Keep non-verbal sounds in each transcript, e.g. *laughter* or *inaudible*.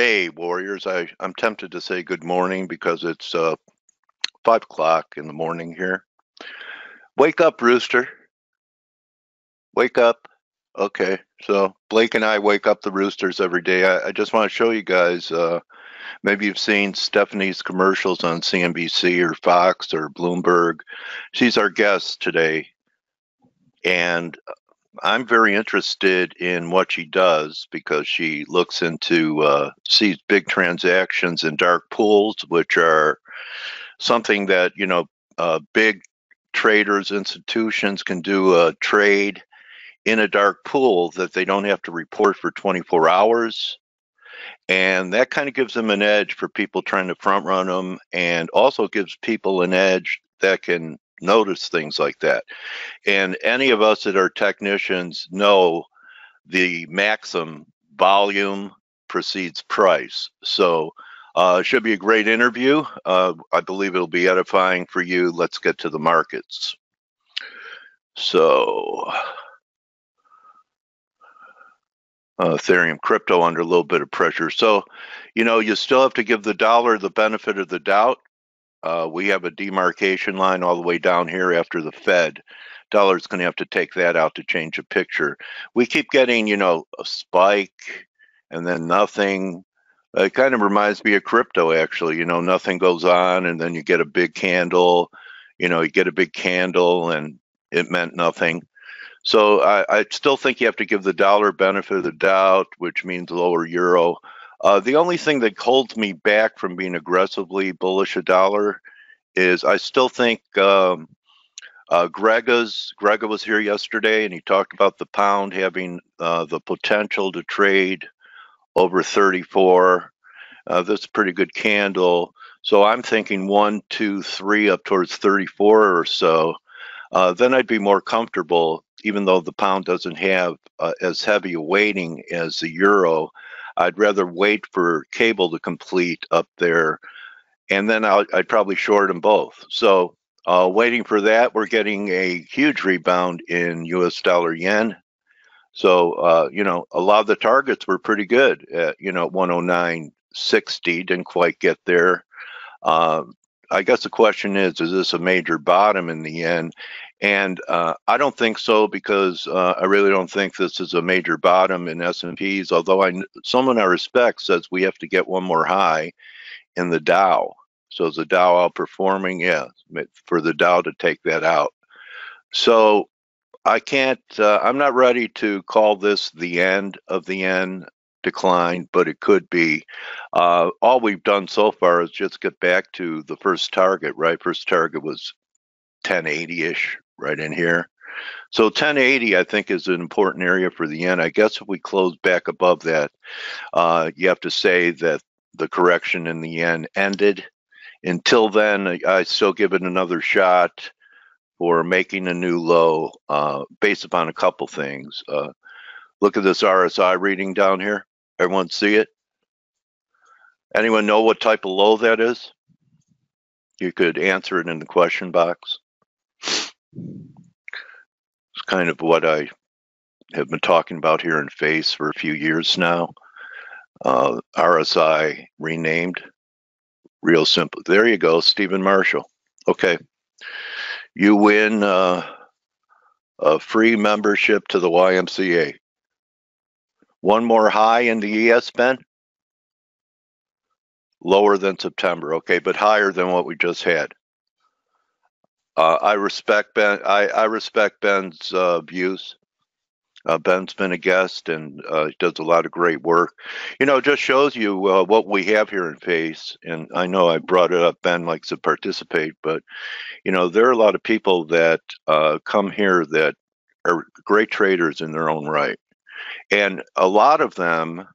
day, Warriors. I, I'm tempted to say good morning because it's uh, five o'clock in the morning here. Wake up, Rooster. Wake up. Okay, so Blake and I wake up the roosters every day. I, I just want to show you guys. Uh, maybe you've seen Stephanie's commercials on CNBC or Fox or Bloomberg. She's our guest today, and I'm very interested in what she does because she looks into uh, sees big transactions in dark pools, which are something that you know uh, big traders, institutions can do a trade in a dark pool that they don't have to report for 24 hours. And that kind of gives them an edge for people trying to front run them and also gives people an edge that can notice things like that. And any of us that are technicians know the maxim volume precedes price. So uh, should be a great interview. Uh, I believe it'll be edifying for you. Let's get to the markets. So uh, Ethereum crypto under a little bit of pressure. So, you know, you still have to give the dollar the benefit of the doubt. Uh, we have a demarcation line all the way down here after the Fed. Dollar's going to have to take that out to change the picture. We keep getting, you know, a spike and then nothing. It kind of reminds me of crypto, actually. You know, nothing goes on, and then you get a big candle. You know, you get a big candle, and it meant nothing. So I, I still think you have to give the dollar benefit of the doubt, which means lower euro. Uh, the only thing that holds me back from being aggressively bullish a dollar is I still think um, uh, Grega's Grega was here yesterday and he talked about the pound having uh, the potential to trade over 34. Uh, that's a pretty good candle. So I'm thinking one, two, three up towards 34 or so. Uh, then I'd be more comfortable, even though the pound doesn't have uh, as heavy a weighting as the euro. I'd rather wait for cable to complete up there, and then i would probably short them both. So, uh, waiting for that, we're getting a huge rebound in U.S. dollar yen. So, uh, you know, a lot of the targets were pretty good. At, you know, 109.60 didn't quite get there. Uh, I guess the question is, is this a major bottom in the end? And uh, I don't think so because uh, I really don't think this is a major bottom in S&Ps. Although I, someone I respect says we have to get one more high in the Dow. So is the Dow outperforming? Yeah, for the Dow to take that out. So I can't. Uh, I'm not ready to call this the end of the end decline, but it could be. Uh, all we've done so far is just get back to the first target. Right, first target was 1080 ish right in here. So 1080, I think, is an important area for the yen. I guess if we close back above that, uh, you have to say that the correction in the yen ended. Until then, I still give it another shot for making a new low uh, based upon a couple things. Uh, look at this RSI reading down here. Everyone see it? Anyone know what type of low that is? You could answer it in the question box. It's kind of what I have been talking about here in FACE for a few years now. Uh, RSI renamed. Real simple. There you go, Stephen Marshall. Okay. You win uh, a free membership to the YMCA. One more high in the ES, Ben? Lower than September. Okay, but higher than what we just had. Uh, I respect Ben. I, I respect Ben's uh, views. Uh, Ben's been a guest and uh, does a lot of great work. You know, just shows you uh, what we have here in Face. And I know I brought it up. Ben likes to participate, but you know, there are a lot of people that uh, come here that are great traders in their own right, and a lot of them,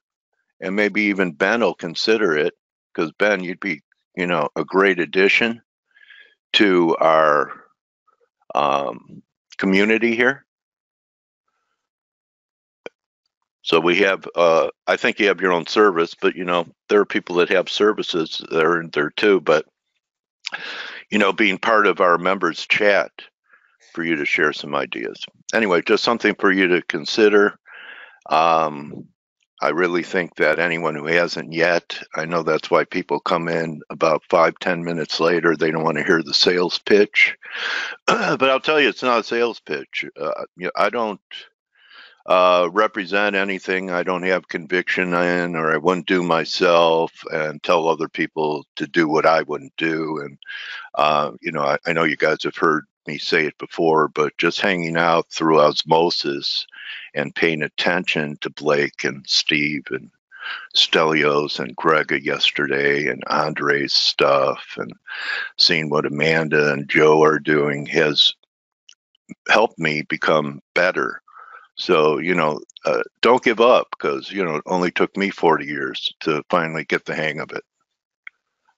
and maybe even Ben will consider it because Ben, you'd be, you know, a great addition to our um, community here. So we have, uh, I think you have your own service, but you know, there are people that have services that are in there too. But you know, being part of our members chat for you to share some ideas. Anyway, just something for you to consider. Um, I really think that anyone who hasn't yet, I know that's why people come in about five, ten minutes later. They don't want to hear the sales pitch. *clears throat* but I'll tell you, it's not a sales pitch. Uh, you know, I don't uh, represent anything I don't have conviction in or I wouldn't do myself and tell other people to do what I wouldn't do. And, uh, you know, I, I know you guys have heard me say it before, but just hanging out through osmosis and paying attention to Blake and Steve and Stelios and Grega yesterday and Andre's stuff and seeing what Amanda and Joe are doing has helped me become better. So, you know, uh, don't give up because, you know, it only took me 40 years to finally get the hang of it.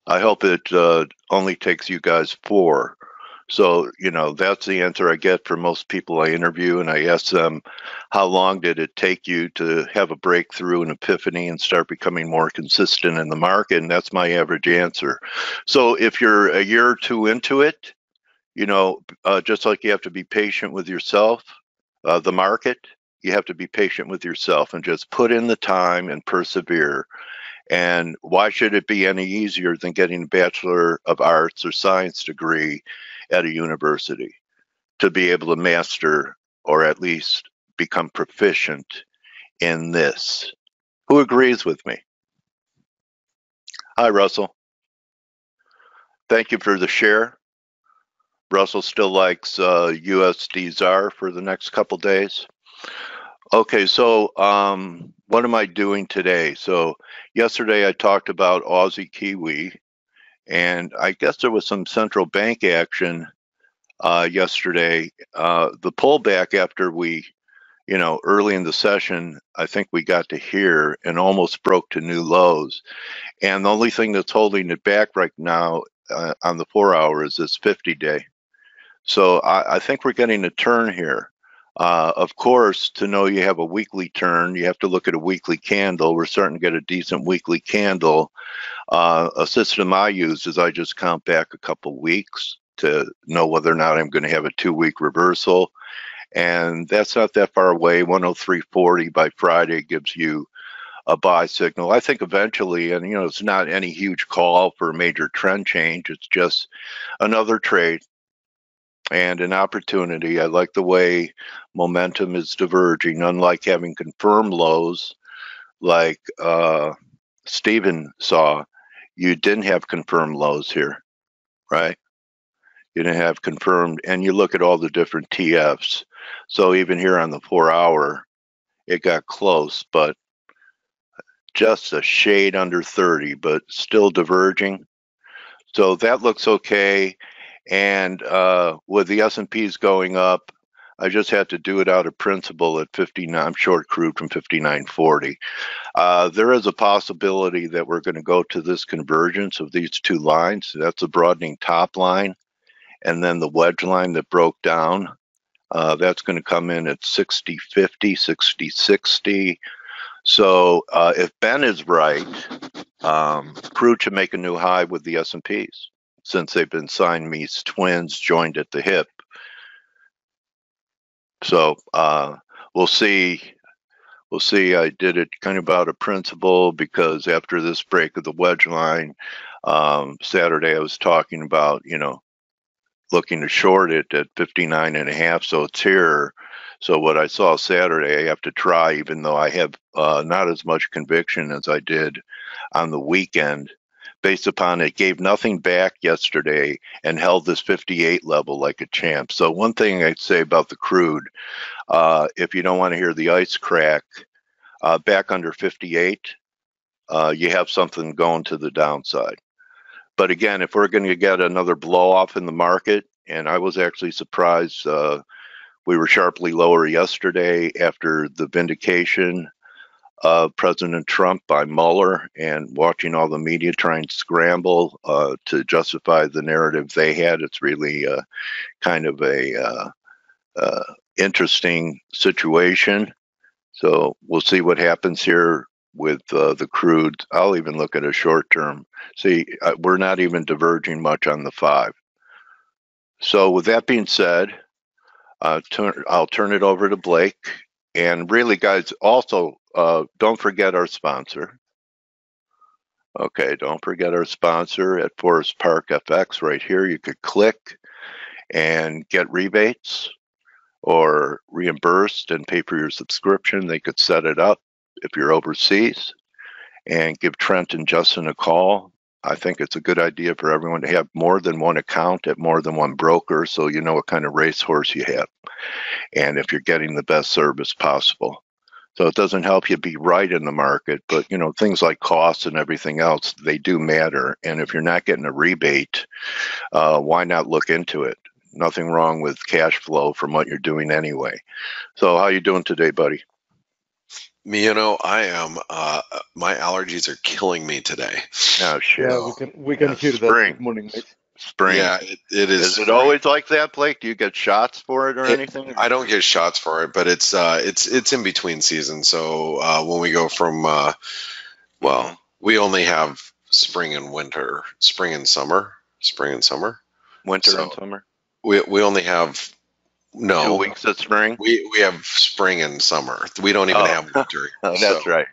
I hope it uh, only takes you guys four so, you know, that's the answer I get for most people I interview. And I ask them, how long did it take you to have a breakthrough, and epiphany, and start becoming more consistent in the market? And that's my average answer. So, if you're a year or two into it, you know, uh, just like you have to be patient with yourself, uh, the market, you have to be patient with yourself and just put in the time and persevere. And why should it be any easier than getting a Bachelor of Arts or Science degree at a university to be able to master or at least become proficient in this. Who agrees with me? Hi, Russell. Thank you for the share. Russell still likes uh, USD for the next couple days. Okay, so um, what am I doing today? So yesterday I talked about Aussie Kiwi and I guess there was some central bank action uh, yesterday. Uh, the pullback after we, you know, early in the session, I think we got to here and almost broke to new lows. And the only thing that's holding it back right now uh, on the four hour is this 50 day. So I, I think we're getting a turn here. Uh, of course, to know you have a weekly turn, you have to look at a weekly candle. We're starting to get a decent weekly candle. Uh, a system I use is I just count back a couple weeks to know whether or not I'm going to have a two week reversal. And that's not that far away. 103.40 by Friday gives you a buy signal. I think eventually, and you know, it's not any huge call for a major trend change. It's just another trade and an opportunity. I like the way momentum is diverging, unlike having confirmed lows like uh, Stephen saw. You didn't have confirmed lows here, right? You didn't have confirmed, and you look at all the different TFs. So even here on the four hour, it got close, but just a shade under 30, but still diverging. So that looks okay. And uh, with the S&Ps going up, I just had to do it out of principle at 59. I'm short crude from 59.40. Uh, there is a possibility that we're going to go to this convergence of these two lines. That's a broadening top line, and then the wedge line that broke down. Uh, that's going to come in at 60 50, 60 60. So uh, if Ben is right, um, crude should make a new high with the S&Ps since they've been Siamese twins joined at the hip. So uh, we'll see. We'll see. I did it kind of out of principle because after this break of the wedge line, um, Saturday I was talking about, you know, looking to short it at 59 and a half. So it's here. So what I saw Saturday, I have to try, even though I have uh, not as much conviction as I did on the weekend based upon it gave nothing back yesterday and held this 58 level like a champ. So one thing I'd say about the crude, uh, if you don't want to hear the ice crack, uh, back under 58, uh, you have something going to the downside. But again, if we're going to get another blow off in the market, and I was actually surprised, uh, we were sharply lower yesterday after the vindication of President Trump by Mueller and watching all the media try and scramble uh, to justify the narrative they had. It's really uh, kind of a uh, uh, interesting situation. So we'll see what happens here with uh, the crude. I'll even look at a short term. See, uh, we're not even diverging much on the five. So with that being said, turn, I'll turn it over to Blake. And really, guys, also uh, don't forget our sponsor. Okay, don't forget our sponsor at Forest Park FX right here. You could click and get rebates or reimbursed and pay for your subscription. They could set it up if you're overseas and give Trent and Justin a call. I think it's a good idea for everyone to have more than one account at more than one broker so you know what kind of racehorse you have and if you're getting the best service possible. So it doesn't help you be right in the market, but you know things like costs and everything else they do matter. And if you're not getting a rebate, uh, why not look into it? Nothing wrong with cash flow from what you're doing anyway. So how you doing today, buddy? Me, you know, I am. Uh, my allergies are killing me today. Oh shit! Yeah, we can we can Yeah, hear that spring. this morning, mate. Spring. Yeah, it, it is. Is it always like that, Blake? Do you get shots for it or It- anything? I don't get shots for it, but it's uh, it's it's in between seasons. So uh, when we go from, uh, well, we only have spring and winter, spring and summer, spring and summer. Winter so- and summer. We we only have no. Two weeks of spring. We we have spring and summer. We don't even Oh. have winter. *laughs* Oh, that's So, right.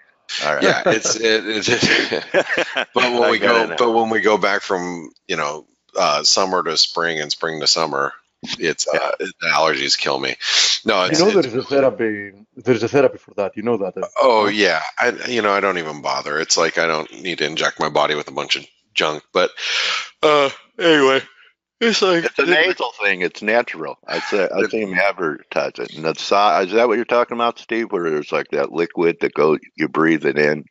All right. Yeah, it's it, it, *laughs* but when I we go but when we go back from you know uh, summer to spring and spring to summer it's uh, the allergies kill me no You know there is a therapy. There is a therapy for that. You know that. uh, oh yeah i you know i don't even bother it's like i don't need to inject my body with a bunch of junk but uh anyway it's like It's a nasal thing. It's natural. I say I see him advertise it. And that's uh, is that what you're talking about, Steve? Where there's like that liquid that goes, you breathe it in,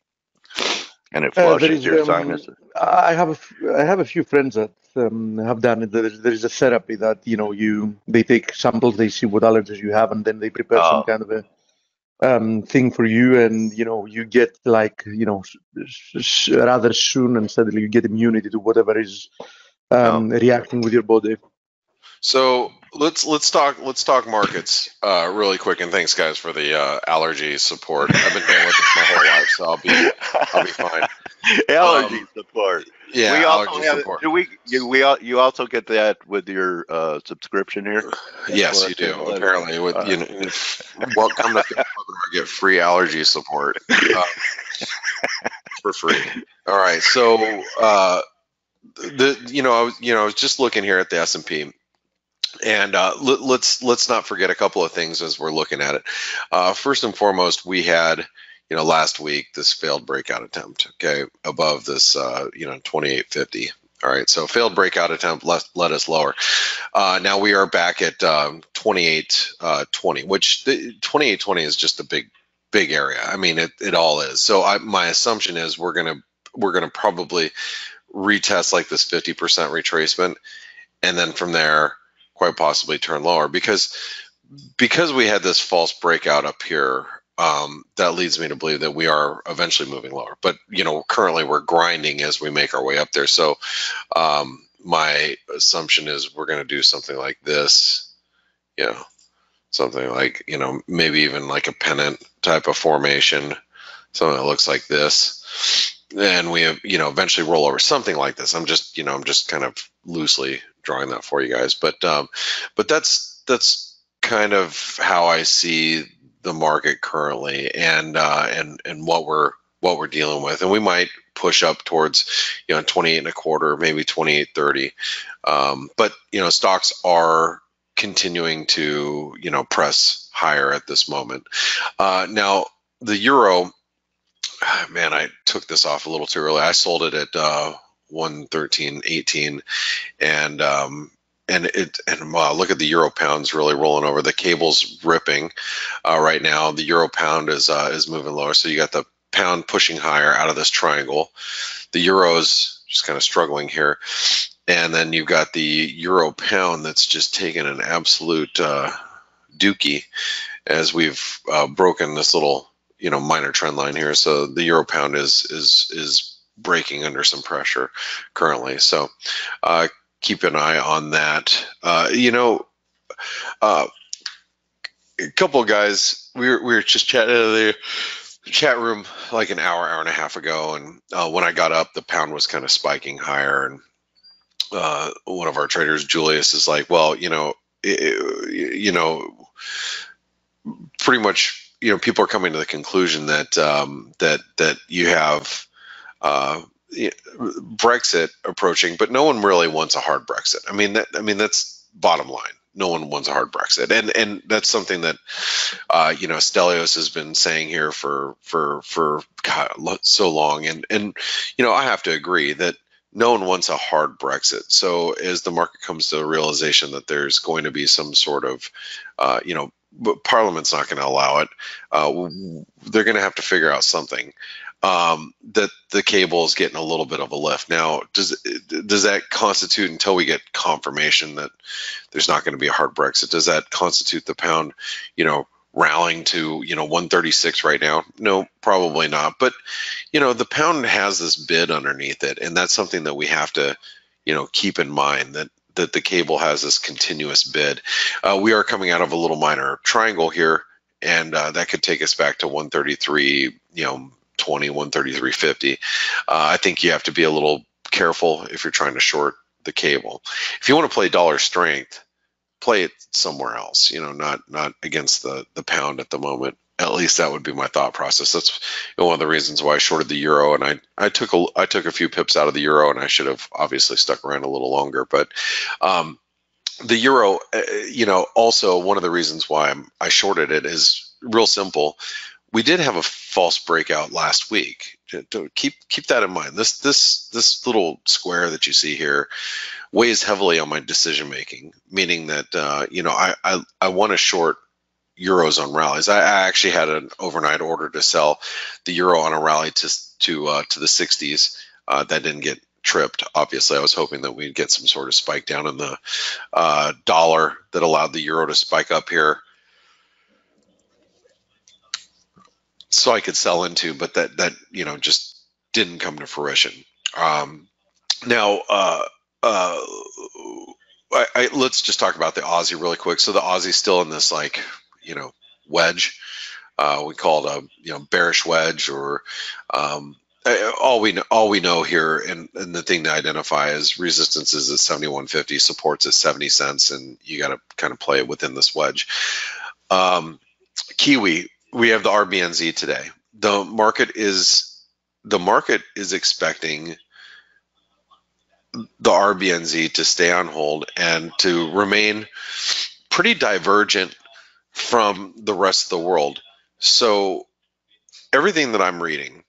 and it Uh, flushes is, your um, sinuses. I have a f- I have a few friends that um, have done it. There is, there is a therapy that you know you they take samples, they see what allergies you have, and then they prepare Oh. some kind of a um, thing for you, and you know you get like you know s- s- rather soon, and suddenly you get immunity to whatever is um, reacting with your body. So let's let's talk let's talk markets uh, really quick. And thanks guys for the uh, allergy support. I've been dealing with this my whole life, so I'll be I'll be fine. *laughs* Allergy um, support. Yeah, we also have. Do we? You, we you also get that with your uh, subscription here. *sighs* Yes, you do. Apparently, with Uh, you know, *laughs* well, come to get free allergy support uh, *laughs* for free. All right, so uh, the you know I was you know I was just looking here at the S and P. And uh, let, let's let's not forget a couple of things as we're looking at it. Uh, first and foremost, we had you know last week this failed breakout attempt. Okay, above this uh, you know 2850. All right, so failed breakout attempt let, let us lower. Uh, now we are back at um, 2820, which the 2820 is just a big big area. I mean, it, it all is. So I, my assumption is we're gonna we're gonna probably retest like this 50% retracement, and then from there quite possibly turn lower because because we had this false breakout up here. Um, that leads me to believe that we are eventually moving lower. But you know, currently we're grinding as we make our way up there. So um, my assumption is we're going to do something like this. You know, something like you know maybe even like a pennant type of formation, something that looks like this, and we have you know eventually roll over something like this. I'm just you know I'm just kind of loosely drawing that for you guys, but um, but that's that's kind of how I see the market currently, and uh, and and what we're what we're dealing with, and we might push up towards you know 28 and a quarter, maybe 28 30, um, but you know stocks are continuing to you know press higher at this moment. Uh, now the euro, *sighs* man, I took this off a little too early. I sold it at uh, 113.18, and um, and it and wow, look at the euro pounds really rolling over. The cable's ripping uh, right now. The euro pound is uh, is moving lower, so you got the pound pushing higher out of this triangle. The euro is just kind of struggling here, and then you've got the euro pound that's just taken an absolute uh, dookie as we've uh, broken this little you know minor trend line here. So the euro pound is is is breaking under some pressure currently. So uh, keep an eye on that. Uh, you know, uh, a couple of guys we were we were just chatting in the chat room like an hour hour and a half ago, and uh, when I got up, the pound was kind of spiking higher, and uh, one of our traders, Julius, is like, well, you know, it, you know, pretty much you know people are coming to the conclusion that um, that that you have uh, Brexit approaching, but no one really wants a hard Brexit. I mean that I mean that's bottom line. No one wants a hard Brexit, and and that's something that uh, you know Stelios has been saying here for for for God, so long, and and you know I have to agree that no one wants a hard Brexit. So as the market comes to the realization that there's going to be some sort of, uh, you know, Parliament's not going to allow it. Uh, they're going to have to figure out something. Um, that the cable is getting a little bit of a lift. Now, does does that constitute until we get confirmation that there's not going to be a hard Brexit? Does that constitute the pound, you know, rallying to you know 136 right now? No, probably not. But you know, the pound has this bid underneath it, and that's something that we have to, you know, keep in mind that that the cable has this continuous bid. Uh, we are coming out of a little minor triangle here, and uh, that could take us back to 133, you know, 20, 133.50. Uh, I think you have to be a little careful if you're trying to short the cable. If you want to play dollar strength, play it somewhere else. You know, not not against the the pound at the moment at least that would be my thought process. That's one of the reasons why I shorted the euro, and I I took a I took a few pips out of the euro, and I should have obviously stuck around a little longer. But um, the euro, uh, you know, also one of the reasons why I'm, I shorted it is real simple. We did have a false breakout last week. Keep keep that in mind. This this this little square that you see here weighs heavily on my decision making, meaning that uh, you know I I, I want to short euros on rallies. I, I, actually had an overnight order to sell the euro on a rally to to uh, to the 60s. Uh, that didn't get tripped. Obviously, I was hoping that we'd get some sort of spike down in the uh, dollar that allowed the euro to spike up here, so I could sell into. But that that you know just didn't come to fruition. Um, now. Uh, uh, I, I, let's just talk about the Aussie really quick. So the Aussie's still in this like you know wedge. Uh, we call it a you know bearish wedge or um, all we know, all we know here and, and the thing to identify is resistance is at 7150 supports at 70 cents and you got to kind of play it within this wedge um, kiwi we have the rbnz today the market is the market is expecting the rbnz to stay on hold and to remain pretty divergent from the rest of the world. So everything that I'm reading,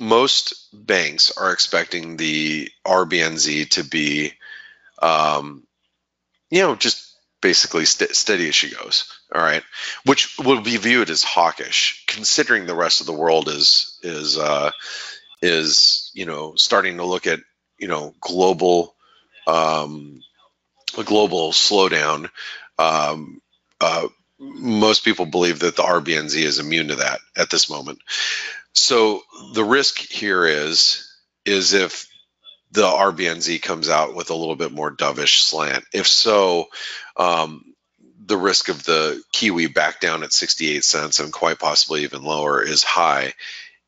most banks are expecting the RBNZ to be, um, you know, just basically st- steady as she goes. All right, which will be viewed as hawkish, considering the rest of the world is is uh, is you know starting to look at you know global um, a global slowdown. Um, uh, most people believe that the RBNZ is immune to that at this moment. So the risk here is is if the RBNZ comes out with a little bit more dovish slant. If so, um, the risk of the Kiwi back down at 68 cents and quite possibly even lower is high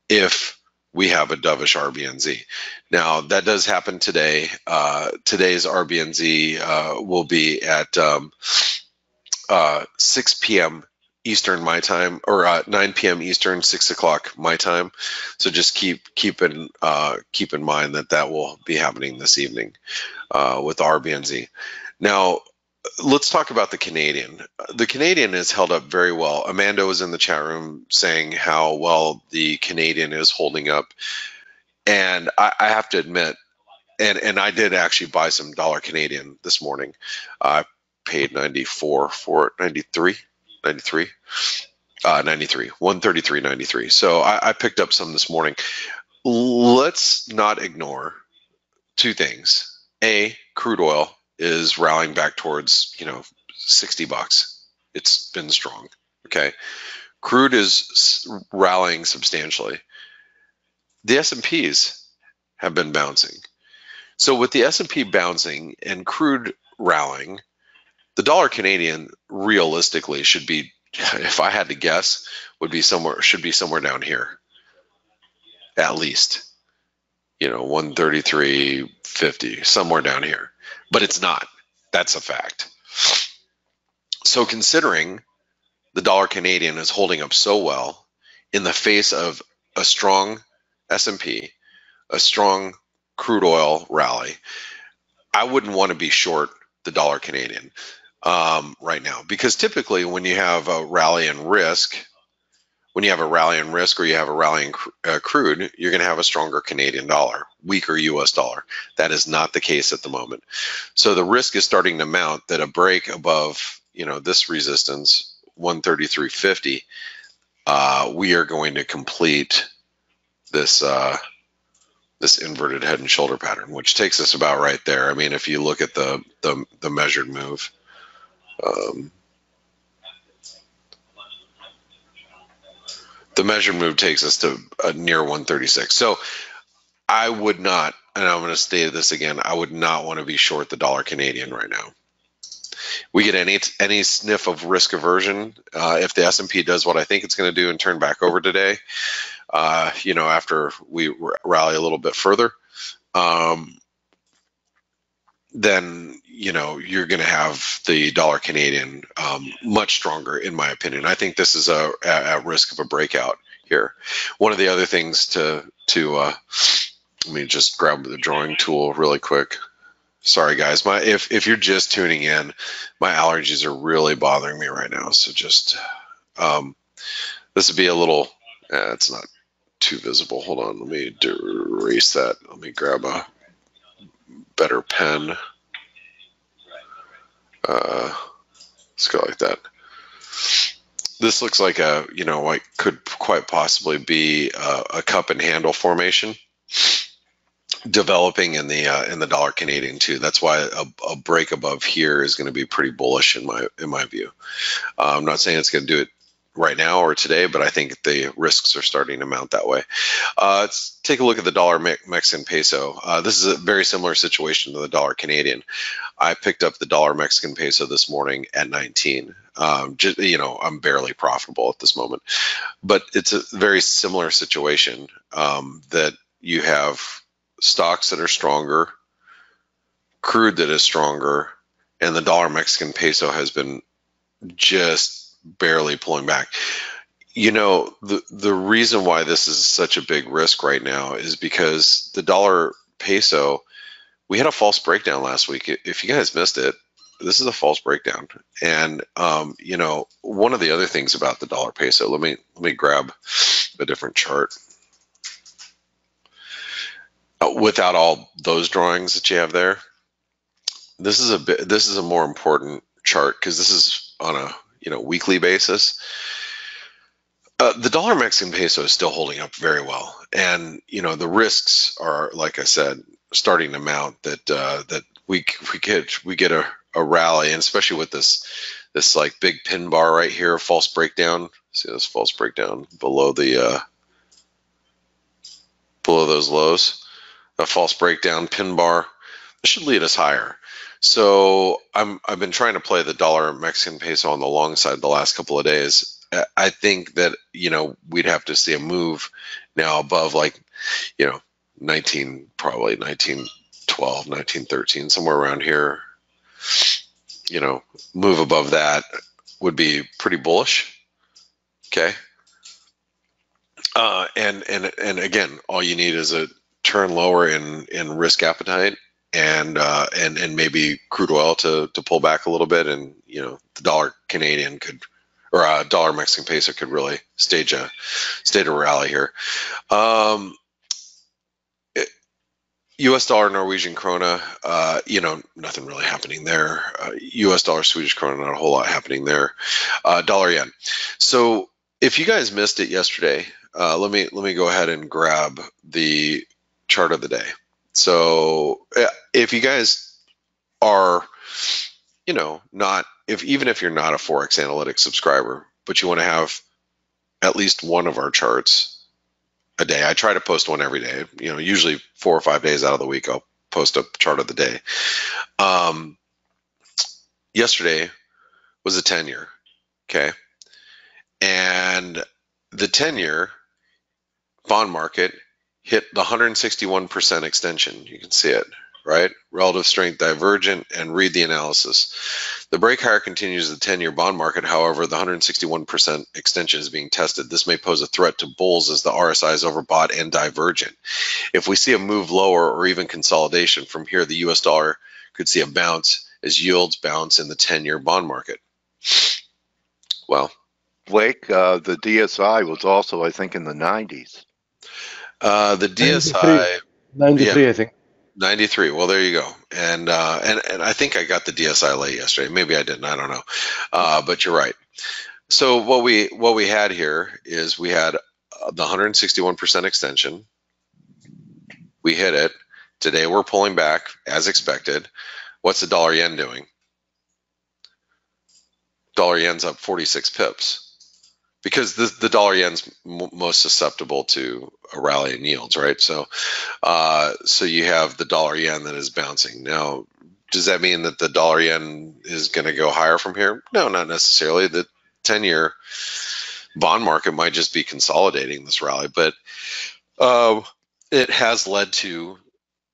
if we have a dovish RBNZ. Now, that does happen today. Uh, today's RBNZ uh, will be at um, uh, 6 p.m. Eastern my time, or uh, 9 p.m. Eastern, 6 o'clock my time. So just keep keep in uh, keep in mind that that will be happening this evening uh, with RBNZ. Now let's talk about the Canadian. The Canadian is held up very well. Amanda was in the chat room saying how well the Canadian is holding up, and I, I have to admit, and and I did actually buy some dollar Canadian this morning. I paid 94 for it. 93 93 uh, 93 133 93 so I, I picked up some this morning. Let's not ignore two things. A crude oil is rallying back towards you know 60 bucks. It's been strong okay? Crude is rallying substantially. The s&ps have been bouncing. So with the s&p bouncing and crude rallying the dollar Canadian realistically should be, *laughs* if I had to guess, would be somewhere should be somewhere down here, at least. You know, one thirty three fifty, somewhere down here, but it's not. That's a fact. So considering the dollar Canadian is holding up so well in the face of a strong S&P, a strong crude oil rally, I wouldn't want to be short the dollar Canadian um, right now because typically when you have a rally in risk, when you have a rally in risk or you have a rally in uh, crude, you're going to have a stronger Canadian dollar, weaker US dollar. That is not the case at the moment. So the risk is starting to mount that a break above, you know, this resistance 133.50, uh, we are going to complete this uh, this inverted head and shoulder pattern, which takes us about right there. I mean, if you look at the the, the measured move. Um, the measured move takes us to a near 136. So I would not, and I'm going to state this again, I would not want to be short the dollar Canadian right now. We get any any sniff of risk aversion uh, if the S&P does what I think it's going to do and turn back over today. Uh, you know, after we rally a little bit further, um, then you know you're going to have the dollar Canadian um, much stronger, in my opinion. I think this is a, a, risk of a breakout here. One of the other things to to uh, let me just grab the drawing tool really quick. Sorry guys, my if if you're just tuning in, my allergies are really bothering me right now. So just um, this would be a little. Eh, it's not too visible. Hold on, let me erase that. Let me grab a better pen. Uh, let's go like that. This looks like a, you know, like could quite possibly be a, a cup and handle formation developing in the uh, in the dollar Canadian too. That's why a, a break above here is going to be pretty bullish in my in my view. Uh, I'm not saying it's going to do it right now or today, but I think the risks are starting to mount that way. Uh, let's take a look at the dollar Mexican peso. Uh, this is a very similar situation to the dollar Canadian. I picked up the dollar Mexican peso this morning at 19. Um, just, you know, I'm barely profitable at this moment, but it's a very similar situation um, that you have stocks that are stronger, crude that is stronger, and the dollar Mexican peso has been just barely pulling back. You know, the the reason why this is such a big risk right now is because the dollar peso, we had a false breakdown last week. If you guys missed it, this is a false breakdown. And um, you know, one of the other things about the dollar peso, let me let me grab a different chart. Uh, without all those drawings that you have there, this is a bit. This is a more important chart because this is on a you know weekly basis. Uh, the dollar Mexican peso is still holding up very well, and you know the risks are, like I said, starting to mount. That uh, that we we get we get a, a rally, and especially with this this like big pin bar right here, false breakdown. See this false breakdown below the uh, below those lows, a false breakdown pin bar. This should lead us higher. So I'm I've been trying to play the dollar Mexican peso on the long side the last couple of days. I think that you know we'd have to see a move now above like you know 19 probably 1912 1913 somewhere around here. You know move above that would be pretty bullish. Okay? Uh, and and and again all you need is a turn lower in in risk appetite and uh, and and maybe crude oil to to pull back a little bit, and you know the dollar Canadian could or uh, dollar Mexican peso could really stage a stage a rally here. Um, U.S. dollar Norwegian krona, uh, you know, nothing really happening there. Uh, U.S. dollar Swedish krona, not a whole lot happening there. Uh, dollar yen. So if you guys missed it yesterday, uh, let me let me go ahead and grab the chart of the day. So if you guys are, you know, not if even if you're not a ForexAnalytix subscriber, but you want to have at least one of our charts a day. I try to post one every day. You know, usually four or five days out of the week, I'll post a chart of the day. Um, yesterday was a 10 year. Okay. And the 10 year bond market hit the 161% extension. You can see it, right? Relative strength divergent and read the analysis. The break higher continues the 10-year bond market. However, the 161% extension is being tested. This may pose a threat to bulls as the RSI is overbought and divergent. If we see a move lower or even consolidation from here, the US dollar could see a bounce as yields bounce in the 10-year bond market. Well, Blake, uh, the DSI was also, I think, in the 90s. Uh, the DSI 93, I think. 93. Well, there you go. And uh, and and I think I got the DSI late yesterday. Maybe I didn't. I don't know. Uh, but you're right. So what we what we had here is we had uh, the 161% extension. We hit it. Today we're pulling back as expected. What's the dollar yen doing? Dollar yen's up 46 pips because the, the dollar yen's m- most susceptible to a rally in yields, right? So, uh, so you have the dollar yen that is bouncing. Now, does that mean that the dollar yen is going to go higher from here? No, not necessarily. The 10 year bond market might just be consolidating this rally, but uh, it has led to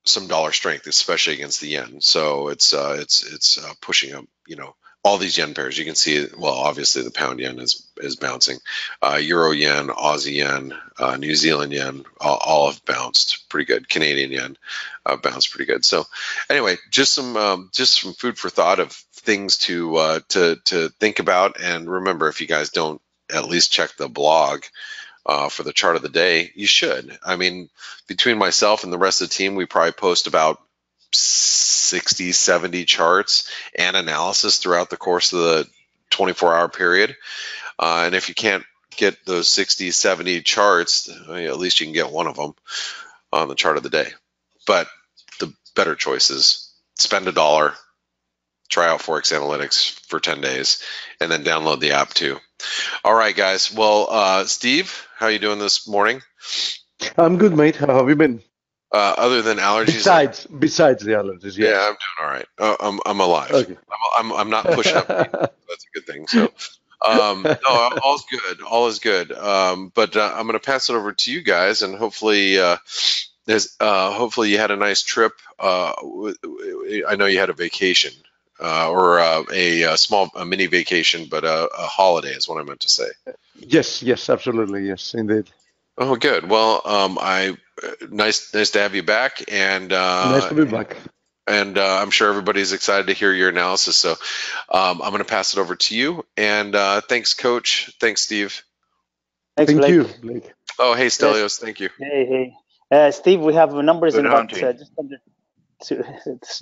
some dollar strength, especially against the yen. So it's uh, it's it's uh, pushing up, you know, all these yen pairs. You can see, well, obviously the pound yen is is bouncing. Uh, Euro yen, Aussie yen, uh, New Zealand yen, all, all, have bounced pretty good. Canadian yen uh, bounced pretty good. So, anyway, just some um, just some food for thought of things to uh, to to think about. And remember, if you guys don't at least check the blog. Uh, for the chart of the day, you should. I mean, between myself and the rest of the team, we probably post about 60, 70 charts and analysis throughout the course of the 24 hour period. Uh, and if you can't get those 60, 70 charts, at least you can get one of them on the chart of the day. But the better choice is spend a dollar, try out ForexAnalytix for 10 days, and then download the app too. All right, guys. Well, uh, Steve, how you doing this morning? I'm good, mate. How have you been? Uh, other than allergies. Besides, besides the allergies, yeah, I'm doing all right. Uh, I'm I'm alive. Okay. I'm, I'm I'm not pushing up. *laughs* That's a good thing. So, um, no, all's good. All is good. Um, but uh, I'm going to pass it over to you guys, and hopefully, uh, there's uh, hopefully you had a nice trip. Uh, I know you had a vacation. Uh, or uh, a, a, small a mini vacation, but a, a holiday is what I meant to say. Yes, yes, absolutely, yes, indeed. Oh, good. Well, um, I nice nice to have you back, and uh, nice to be back. And uh, I'm sure everybody's excited to hear your analysis. So um, I'm going to pass it over to you. And uh, thanks, Coach. Thanks, Steve. Thanks, Thank Blake. you, Blake. Oh, hey, Stelios. Yes. Thank you. Hey, hey, uh, Steve. We have numbers Good in about uh, just under two,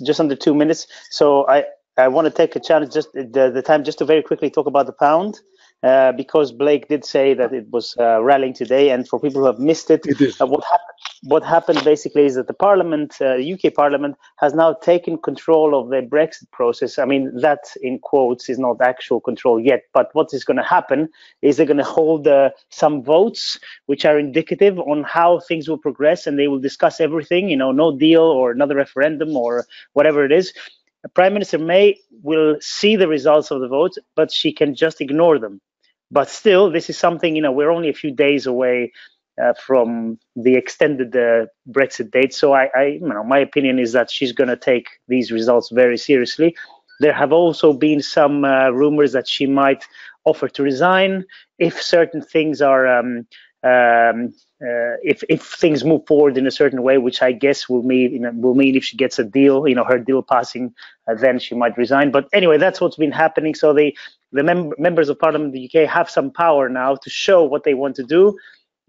just under two minutes. So I I want to take a chance just the, the time just to very quickly talk about the pound. Uh, because Blake did say that it was uh, rallying today. And for people who have missed it, it uh, what, happened, what happened basically is that the Parliament, the uh, UK Parliament, has now taken control of the Brexit process. I mean, that in quotes is not actual control yet. But what is going to happen is they're going to hold uh, some votes which are indicative on how things will progress, and they will discuss everything. You know, no deal or another referendum or whatever it is. Prime Minister May will see the results of the vote, but she can just ignore them. But still, this is something, you know, we're only a few days away uh, from the extended uh, Brexit date. So I, I, you know, my opinion is that she's going to take these results very seriously. There have also been some uh, rumors that she might offer to resign if certain things are um, um, uh, if if things move forward in a certain way, which I guess will mean you know, will mean if she gets a deal, you know, her deal passing, uh, then she might resign. But anyway, that's what's been happening. So the the mem- members of Parliament in the UK have some power now to show what they want to do.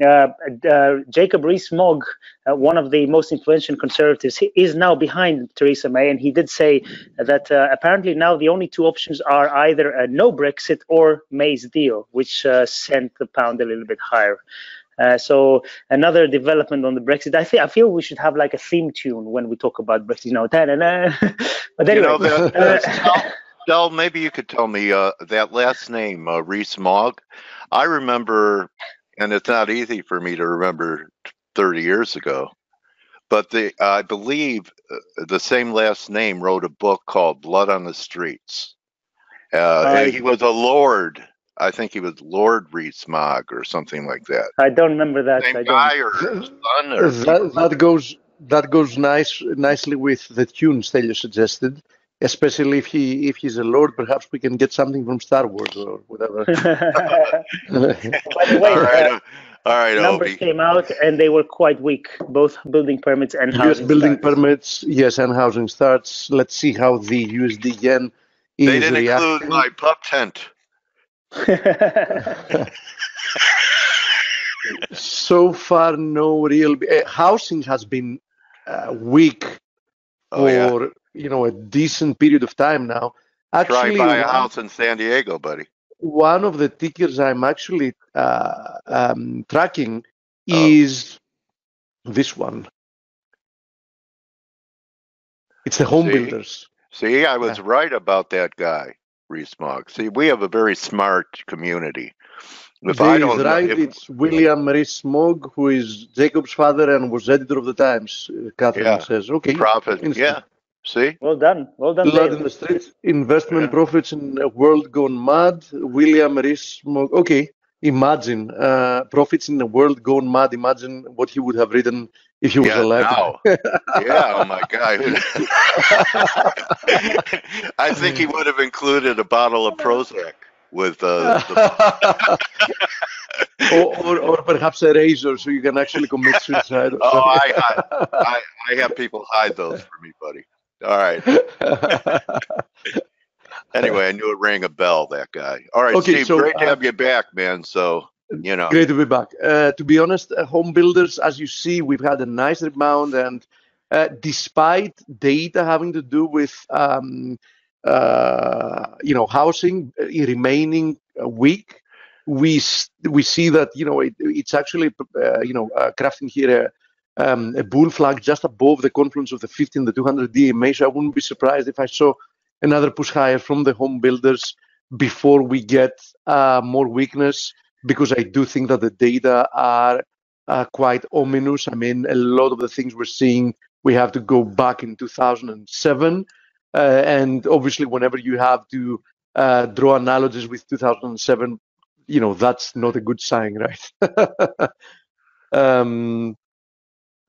Uh, uh, Jacob Rees-Mogg, uh, one of the most influential conservatives, is now behind Theresa May, and he did say that uh, apparently now the only two options are either a no Brexit or May's deal, which uh, sent the pound a little bit higher. Uh, so another development on the Brexit. I think I feel we should have like a theme tune when we talk about Brexit. You know, *laughs* but anyway. You know, uh, Del, maybe you could tell me uh, that last name, uh, Rees-Mogg. I remember, and it's not easy for me to remember 30 years ago, but the I believe uh, the same last name wrote a book called Blood on the Streets. Uh, he was a lord I think he was Lord Rees-Mogg or something like that. I don't remember that. Same guy or son or that, that goes that goes nice nicely with the tune Stelio suggested. Especially if he if he's a lord. Perhaps we can get something from Star Wars or whatever. *laughs* By the way, all right, uh, all right, numbers Obi. came out and they were quite weak, both building permits and US housing building starts. permits, yes, and housing starts. Let's see how the USD yen is They didn't reacting. include my pup tent. *laughs* so far, no real uh, housing has been uh, weak Oh yeah, for you know a decent period of time now. try Actually, buy a house in San Diego, buddy. one of the tickers I'm actually uh, um, tracking Oh. is this one. It's the home See? builders. See, I was right about that guy, Rees-Mogg. See, we have a very smart community. If I don't, right, if, it's William Rees-Mogg, who is Jacob's father and was editor of the Times. uh, Catherine Yeah. says, okay. instant. yeah. See, well done, well done. Blood Dave. in the streets, investment Yeah. profits in a world gone mad. William Rees-Mogg. Okay, imagine uh, profits in a world gone mad. Imagine what he would have written if he was yeah, alive. now, *laughs* yeah. Oh my God. *laughs* I think he would have included a bottle of Prozac with uh, the *laughs* or, or, or perhaps a razor so you can actually commit suicide. Oh, I. I, I, I have people hide those for me, buddy. All right. *laughs* Anyway, I knew it rang a bell. That guy. All right, Okay, Steve. so, great to uh, have you back, man. So you know, Great to be back. Uh, to be honest, uh, home builders, as you see, we've had a nice rebound, and uh, despite data having to do with um, uh, you know housing uh, remaining uh, weak, we we see that you know it, it's actually uh, you know uh, crafting here a. Um, a bull flag just above the confluence of the 50 and the 200 DMA. So I wouldn't be surprised if I saw another push higher from the home builders before we get uh, more weakness because I do think that the data are uh, quite ominous. I mean, a lot of the things we're seeing, we have to go back in 2007. Uh, and obviously, whenever you have to uh, draw analogies with 2007, you know, that's not a good sign, right? *laughs* um,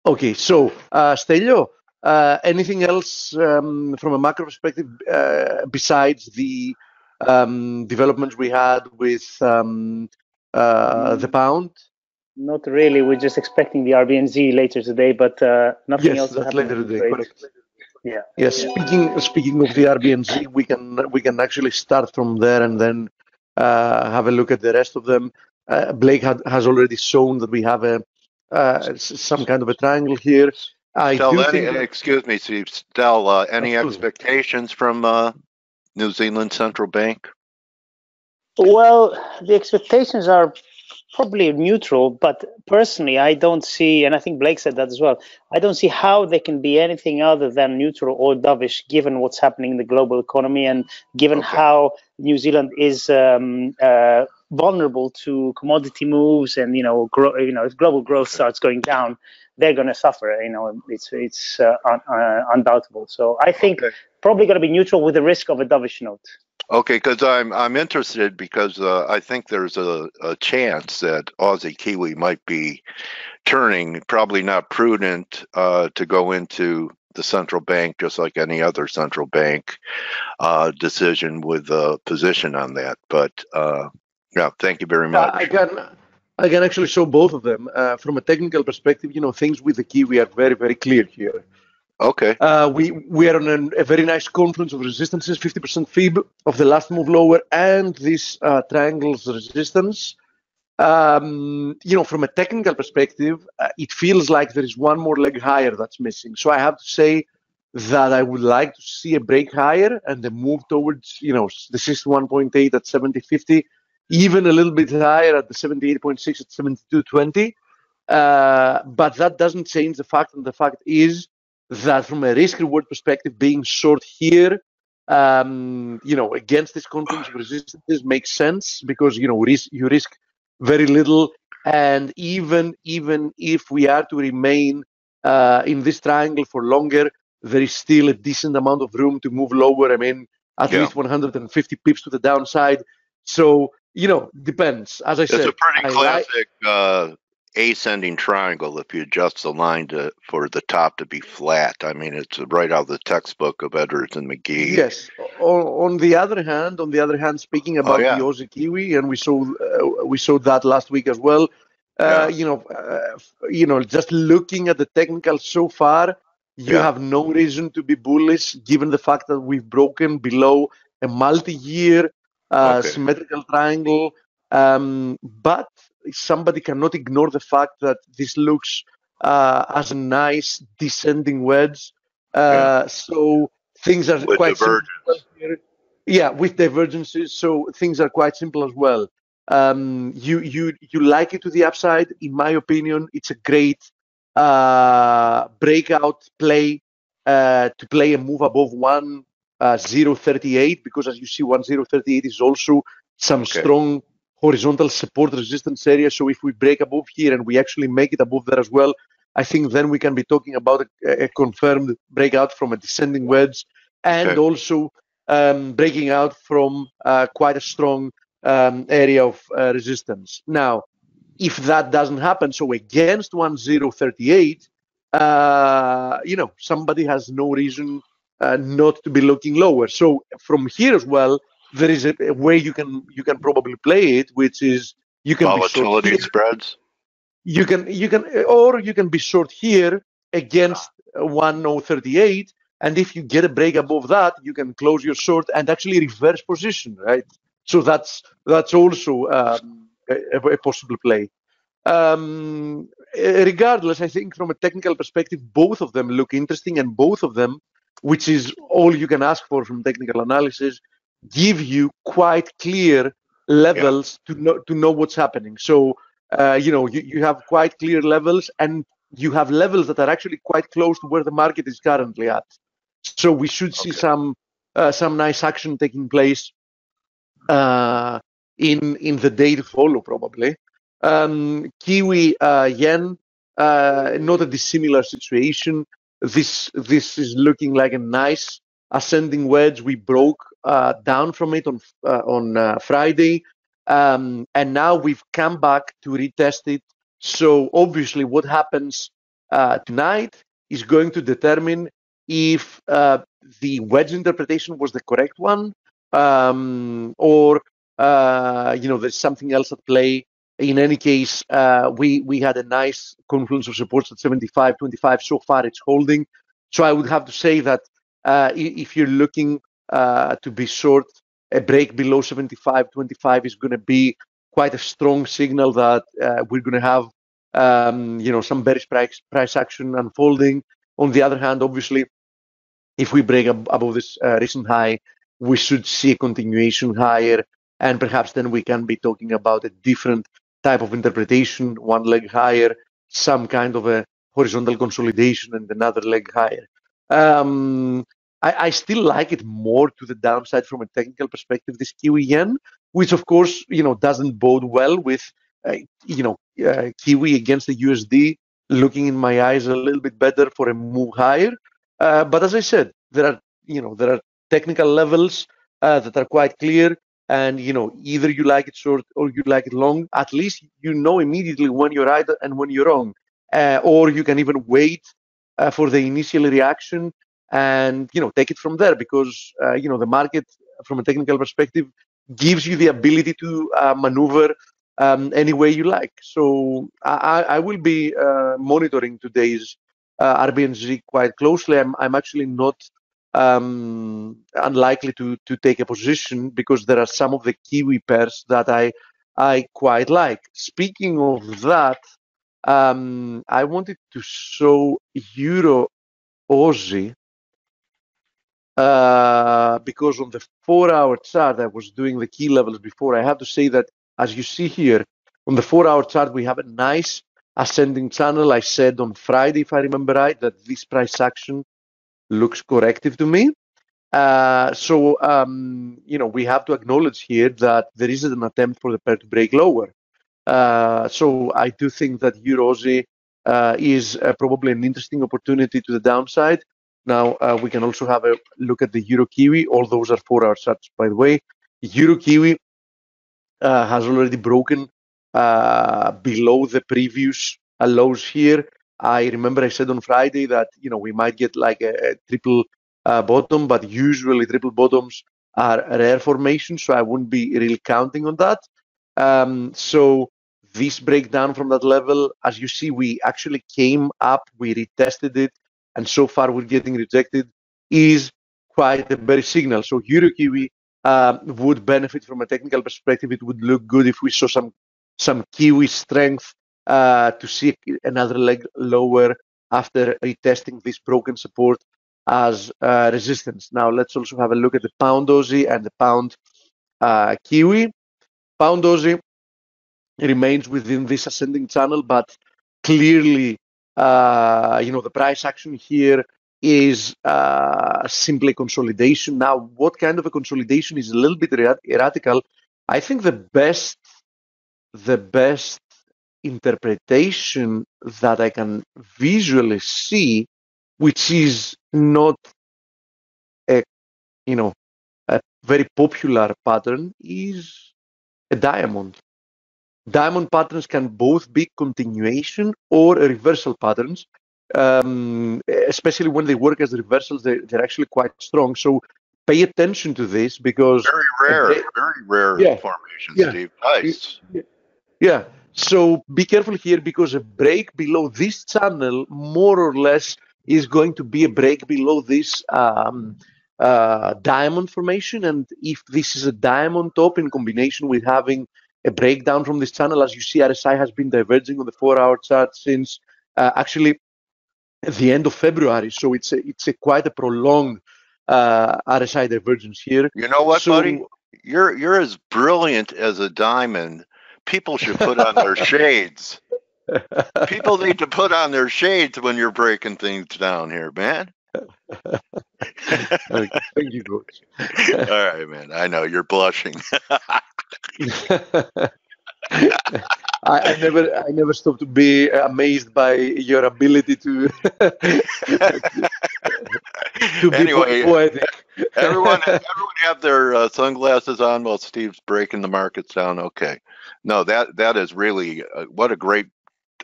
okay, so, uh, Stelio, uh, anything else um, from a macro perspective uh, besides the um, developments we had with um, uh, the pound? Not really. We're just expecting the RBNZ later today, but uh, nothing Yes, else. happening later today. Correct. Yeah. Yes. Speaking speaking of the RBNZ, we can we can actually start from there and then uh, have a look at the rest of them. Uh, Blake had, has already shown that we have a uh, some kind of a triangle here. I Stell, do any, think that- excuse me, Steve. Stell, uh, any Absolutely. expectations from uh, New Zealand Central Bank? Well, the expectations are probably neutral, but personally, I don't see, and I think Blake said that as well. I don't see how they can be anything other than neutral or dovish, given what's happening in the global economy and given Okay. how New Zealand is um, uh, vulnerable to commodity moves, and you know, grow, you know, if global growth starts going down, they're going to suffer. You know, it's it's uh, un, uh, undoubtable. So I think Okay. probably going to be neutral with the risk of a dovish note. Okay, because I'm I'm interested because uh, I think there's a, a chance that Aussie Kiwi might be turning. Probably not prudent uh, to go into the central bank just like any other central bank uh, decision with a position on that. But uh, yeah, thank you very Uh, much. I can I can actually show both of them uh, from a technical perspective. You know, things with the Kiwi are very very clear here. Okay. Uh, we we are on an, a very nice confluence of resistances, 50% fib of the last move lower and this uh, triangle's resistance. Um, you know, from a technical perspective, uh, it feels like there is one more leg higher that's missing. So I have to say that I would like to see a break higher and a move towards, you know, the 61.8 at 70.50, even a little bit higher at the 78.6 at 72.20. Uh, but that doesn't change the fact, and the fact is that from a risk reward perspective, being short here, um, you know, against this confluence of resistances makes sense because you know risk, you risk very little, and even even if we are to remain uh, in this triangle for longer, there is still a decent amount of room to move lower. I mean, at Yeah. least 150 pips to the downside. So you know, depends. As I It's said, it's a pretty I like- classic uh, ascending triangle if you adjust the line to for the top to be flat. I mean, it's right out of the textbook of Edwards and Magee. Yes. On, on the other hand, on the other hand, speaking Oh, about yeah. the Aussie Kiwi, and we saw uh, we saw that last week as well. Yeah. Uh, you know, uh, you know, just looking at the technical so far, you Yeah. have no reason to be bullish, given the fact that we've broken below a multi-year Okay. symmetrical triangle. Um, but somebody cannot ignore the fact that this looks uh, as a nice descending wedge. Uh, So things are With quite simple divergence. here. Yeah, with divergences, so things are quite simple as well. Um, you you you like it to the upside, in my opinion. It's a great uh, breakout play uh, to play a move above one uh, zero thirty eight because as you see, one zero thirty eight is also some Okay. strong horizontal support resistance area. So if we break above here and we actually make it above there as well, I think then we can be talking about a, a confirmed breakout from a descending wedge and Okay. also um, breaking out from uh, quite a strong um, area of uh, resistance. Now, if that doesn't happen, so against 1038, uh, you know, somebody has no reason uh, not to be looking lower. So from here as well, there is a, a way you can you can probably play it, which is you can be short Volatility here, spreads. you can you can or you can be short here against 1038 and if you get a break above that you can close your short and actually reverse position right so that's that's also um, a, a possible play um, eh, regardless i think from a technical perspective both of them look interesting and both of them which is all you can ask for from technical analysis give you quite clear levels to know to know what's happening. So uh, you know you, you have quite clear levels and you have levels that are actually quite close to where the market is currently at. So we should see Okay. some uh, some nice action taking place uh, in in the day to follow probably. Um, kiwi uh, yen uh, not a dissimilar situation this this is looking like a nice ascending wedge we broke uh, down from it on uh, on uh, friday um, and now we've come back to retest it. So obviously, what happens uh, tonight is going to determine if uh, the wedge interpretation was the correct one, um, or uh, you know, there's something else at play. In any case, uh, we we had a nice confluence of supports at 75, 25. So far, it's holding. So I would have to say that uh, if you're looking uh, to be short a break below 75 25 is going to be quite a strong signal that uh, we're going to have um, you know some bearish price price action unfolding on the other hand obviously if we break ab- above this uh, recent high we should see a continuation higher and perhaps then we can be talking about a different type of interpretation one leg higher some kind of a horizontal consolidation and another leg higher um, I, I still like it more to the downside from a technical perspective, this Kiwi yen, which of course, you know, doesn't bode well with, uh, you know, uh, Kiwi against the USD looking in my eyes a little bit better for a move higher. Uh, but as I said, there are, you know, there are technical levels uh, that are quite clear. And, you know, either you like it short or you like it long. At least you know immediately when you're right and when you're wrong. Uh, or you can even wait uh, for the initial reaction and you know take it from there because uh, you know the market from a technical perspective gives you the ability to uh, maneuver um, any way you like so i, I will be uh, monitoring today's uh, rbnz quite closely i'm, I'm actually not um, unlikely to to take a position because there are some of the kiwi pairs that i i quite like speaking of that um, i wanted to show euro aussie uh, because on the four hour chart, I was doing the key levels before. I have to say that, as you see here, on the four hour chart, we have a nice ascending channel. I said on Friday, if I remember right, that this price action looks corrective to me. Uh, so, um, you know, we have to acknowledge here that there is an attempt for the pair to break lower. Uh, so I do think that Euro uh, is uh, probably an interesting opportunity to the downside. Now uh, we can also have a look at the Euro Kiwi. All those are four-hour charts, by the way. Euro Kiwi uh, has already broken below the previous lows here. I remember I said on Friday that you know we might get like a, a triple uh, bottom, but usually triple bottoms are rare formations, so I wouldn't be really counting on that. Um, so this breakdown from that level, as you see, we actually came up, we retested it, and so far we're getting rejected, is quite a bearish signal. So EuroKiwi uh, would benefit from a technical perspective. It would look good if we saw some some Kiwi strength uh, to see another leg lower after retesting this broken support as uh, resistance. Now let's also have a look at the pound Aussie and the pound uh, Kiwi. Pound Aussie remains within this ascending channel, but clearly, uh, you know, the price action here is uh, simply consolidation. Now, what kind of a consolidation is a little bit erratical? I think the best, the best interpretation that I can visually see, which is not a, you know, a very popular pattern, is a diamond. Diamond patterns can both be continuation or reversal patterns. Um, especially when they work as reversals, they, they're actually quite strong. So pay attention to this because very rare, they, very rare yeah, formation, yeah, Steve. Nice. Yeah. So be careful here because a break below this channel, more or less, is going to be a break below this um, uh, diamond formation. And if this is a diamond top in combination with having a breakdown from this channel. As you see, RSI has been diverging on the four-hour chart since uh, actually the end of February. So it's a, it's a quite a prolonged uh, RSI divergence here. You know what, so, buddy? You're you're as brilliant as a diamond. People should put on their shades. People need to put on their shades when you're breaking things down here, man. Thank you, George. All right, man. I know you're blushing. *laughs* I, I, never, I never stop to be amazed by your ability to to be anyway, poetic. everyone, everyone have their uh, sunglasses on while Steve's breaking the markets down. Okay, no, that that is really uh, what a great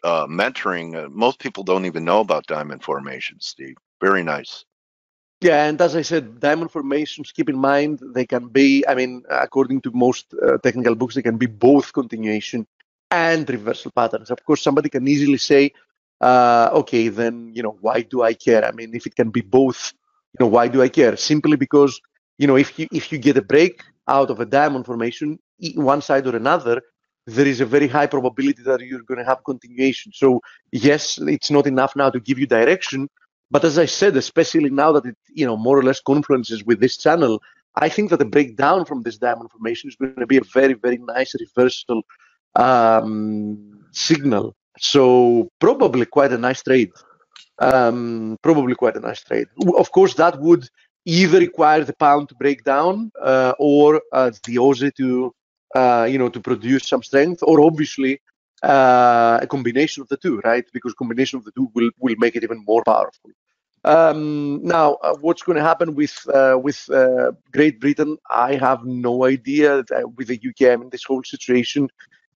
uh, mentoring. Uh, most people don't even know about diamond formation, Steve. Very nice. Yeah, and as I said, diamond formations, keep in mind, they can be, I mean, according to most uh, technical books, they can be both continuation and reversal patterns. Of course, somebody can easily say, uh, okay, then, you know, why do I care? I mean, if it can be both, you know, why do I care? Simply because, you know, if you, if you get a break out of a diamond formation, one side or another, there is a very high probability that you're going to have continuation. So, yes, it's not enough now to give you direction, but as I said, especially now that it, you know, more or less confluences with this channel, I think that the breakdown from this diamond formation is going to be a very, very nice reversal um, signal. So probably quite a nice trade. Um, probably quite a nice trade. Of course, that would either require the pound to break down uh, or uh, the Aussie to, you know, to produce some strength, or obviously uh, a combination of the two, right? Because combination of the two will will make it even more powerful. Um, now, uh, what's going to happen with uh, with uh, Great Britain? I have no idea. with the UK, I mean, this whole situation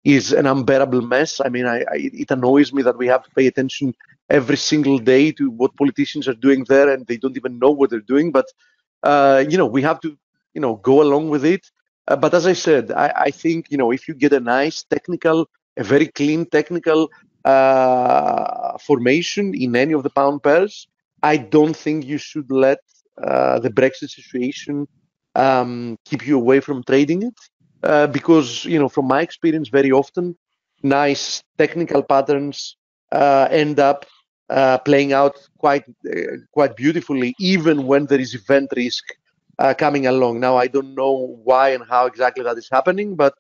is an unbearable mess. I mean, I, I, it annoys me that we have to pay attention every single day to what politicians are doing there, and they don't even know what they're doing. But uh, you know, we have to, you know, go along with it. Uh, but as I said, I, I think you know, if you get a nice technical a very clean technical uh, formation in any of the pound pairs. I don't think you should let uh, the Brexit situation um, keep you away from trading it, uh, because you know, from my experience, very often nice technical patterns uh, end up uh, playing out quite quite beautifully, even when there is event risk coming along. Now, I don't know why and how exactly that is happening, but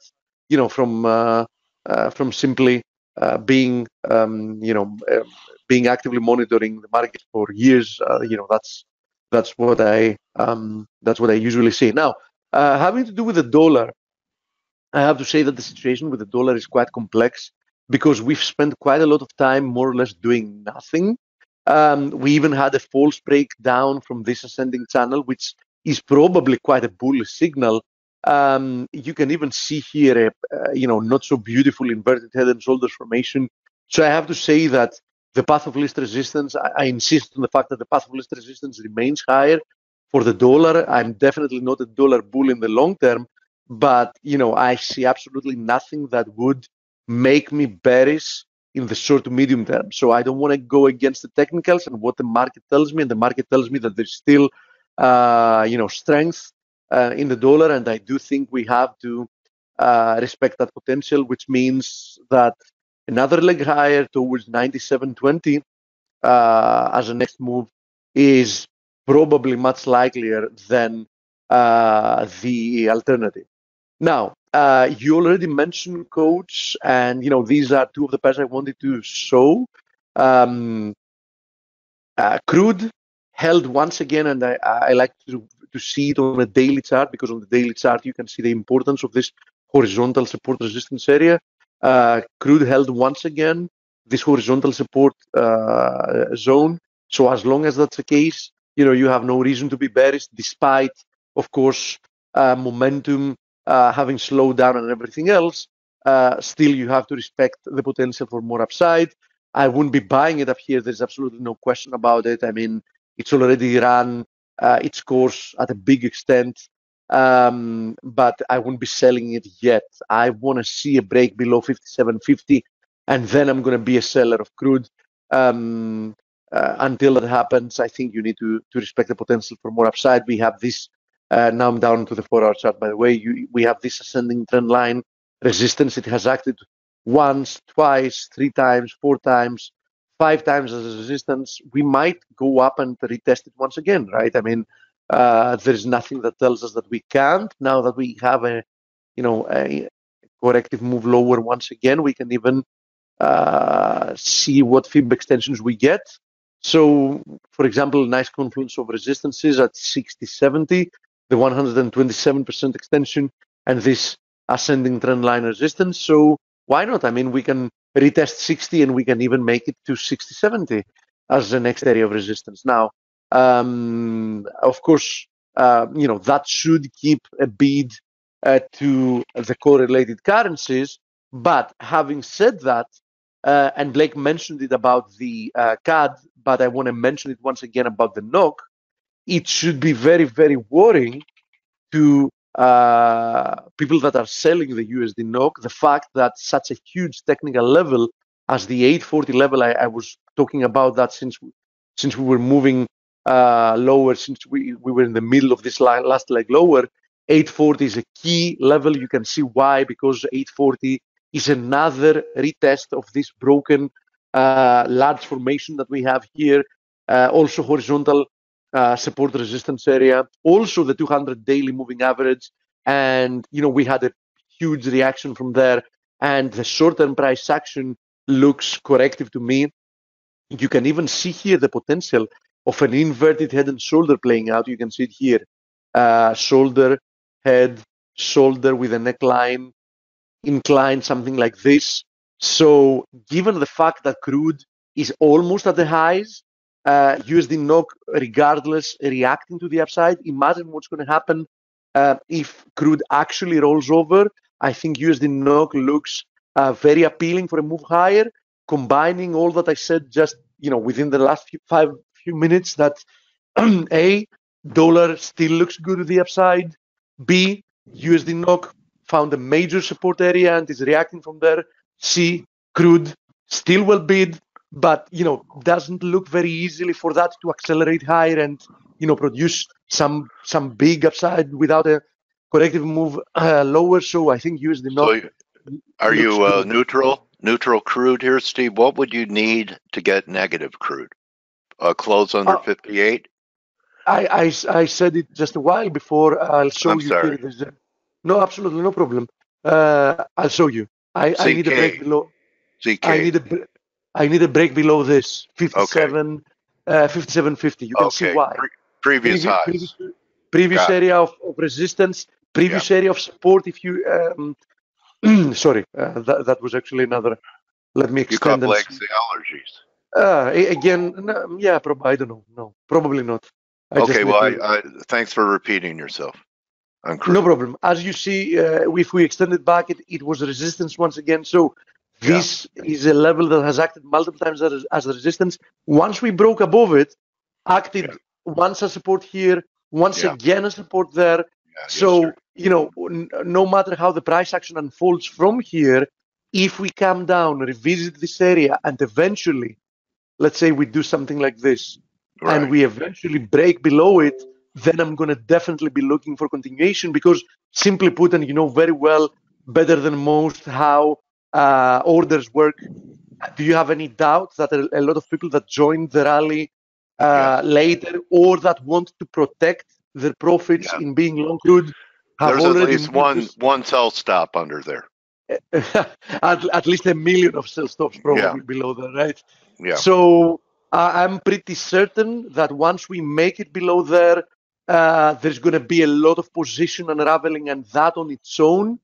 you know, from uh, from simply uh, being, um, you know, uh, being actively monitoring the market for years. you know, that's that's what I um, that's what I usually see. Now, having to do with the dollar, I have to say that the situation with the dollar is quite complex because we've spent quite a lot of time more or less doing nothing. Um, we even had a false breakdown from this ascending channel, which is probably quite a bullish signal Um, you can even see here a, uh, you know, not so beautiful inverted head and shoulders formation. So I have to say that the path of least resistance, I, I insist on the fact that the path of least resistance remains higher for the dollar. I'm definitely not a dollar bull in the long term, but you know, I see absolutely nothing that would make me bearish in the short to medium term. So I don't want to go against the technicals and what the market tells me. And the market tells me that there's still, you know, strength uh, in the dollar, and I do think we have to uh, respect that potential, which means that another leg higher towards 97.20 uh, as a next move is probably much likelier than uh, the alternative. Now, uh, you already mentioned coach, and you know these are two of the pairs I wanted to show. Um, uh, crude held once again, and I, I like to, to see it on a daily chart because on the daily chart you can see the importance of this horizontal support resistance area. Uh, crude held once again this horizontal support uh, zone. So as long as that's the case, you know you have no reason to be bearish, despite, of course, uh, momentum uh, having slowed down and everything else, uh, still you have to respect the potential for more upside. I wouldn't be buying it up here. There's absolutely no question about it. I mean, it's already run uh, its course at a big extent, um, but I won't be selling it yet. I want to see a break below 57.50, and then I'm going to be a seller of crude. Um, uh, until that happens, I think you need to to respect the potential for more upside. We have this uh, now I'm down to the four-hour chart. By the way, you, we have this ascending trend line resistance. It has acted once, twice, three times, four times, five times as resistance. We might go up and retest it once again, right? I mean, uh, there's nothing that tells us that we can't. Now that we have a, you know, a corrective move lower once again, we can even uh, see what fib extensions we get. So, for example, nice confluence of resistances at 60, 70 the 127% extension and this ascending trend line resistance. So why not? I mean, we can retest 60 and we can even make it to 60, 70 as the next area of resistance. Now, um, of course, uh, you know, that should keep a bid uh, to the correlated currencies. But having said that, uh, and Blake mentioned it about the uh, CAD, but I want to mention it once again about the NOK it should be very, very worrying to uh, people that are selling the USD NOK, the fact that such a huge technical level as the 840 level, I, I was talking about that since since we were moving uh, lower, since we, we were in the middle of this last leg lower, 840 is a key level. You can see why, because 840 is another retest of this broken uh, large formation that we have here. Uh, also horizontal uh, support resistance area, also the 200 daily moving average. And, you know, we had a huge reaction from there. And the short-term price action looks corrective to me. You can even see here the potential of an inverted head and shoulder playing out. You can see it here. Uh, shoulder, head, shoulder with a neckline, inclined, something like this. So given the fact that crude is almost at the highs, uh, USD NOK, regardless, reacting to the upside. Imagine what's going to happen uh, if crude actually rolls over. I think USD NOK looks uh, very appealing for a move higher. Combining all that I said just you know within the last few, five few minutes, that *clears throat* a dollar still looks good to the upside. B USD NOK found a major support area and is reacting from there. C crude still well bid but you know doesn't look very easily for that to accelerate higher and you know produce some some big upside without a corrective move uh, lower. So I think use the so are you uh, neutral neutral crude here, Steve? What would you need to get negative crude? Uh, close under uh, 58? I, I, I said it just a while before. I'll show I'm you. Sorry. Here. No, absolutely no problem. Uh, I'll show you. I, I need a break below. CK. I need a I need a break below this 57, okay. uh, 57.50. You can okay. see why. Pre- previous, highs. Previous, previous area of, of, resistance, previous yeah. area of support. If you, um, *clears throat* sorry, uh, that, that was actually another. Let me extend. You got the allergies. Uh, again, no, yeah, probably. I don't know. No, probably not. I okay, well, I, I, thanks for repeating yourself. No problem. As you see, uh, if we extend it back, it, it was resistance once again. So this is a level that has acted multiple times as, as a resistance. Once we broke above it, acted Yeah. once a support here, once Yeah. again a support there. Yeah, yes, so sir. you know, n- no matter how the price action unfolds from here, if we come down, revisit this area, and eventually, let's say we do something like this, Right. and we eventually break below it, then I'm going to definitely be looking for continuation because, simply put, and you know very well, better than most, how uh, orders work. Do you have any doubt that a, a lot of people that joined the rally uh, later or that want to protect their profits Yeah. in being long crude have There's at already least moved one this- one sell stop under there. *laughs* at, at least a million of sell stops probably Yeah. below that, right? Yeah. So uh, I'm pretty certain that once we make it below there, uh, there's going to be a lot of position unraveling, and that on its own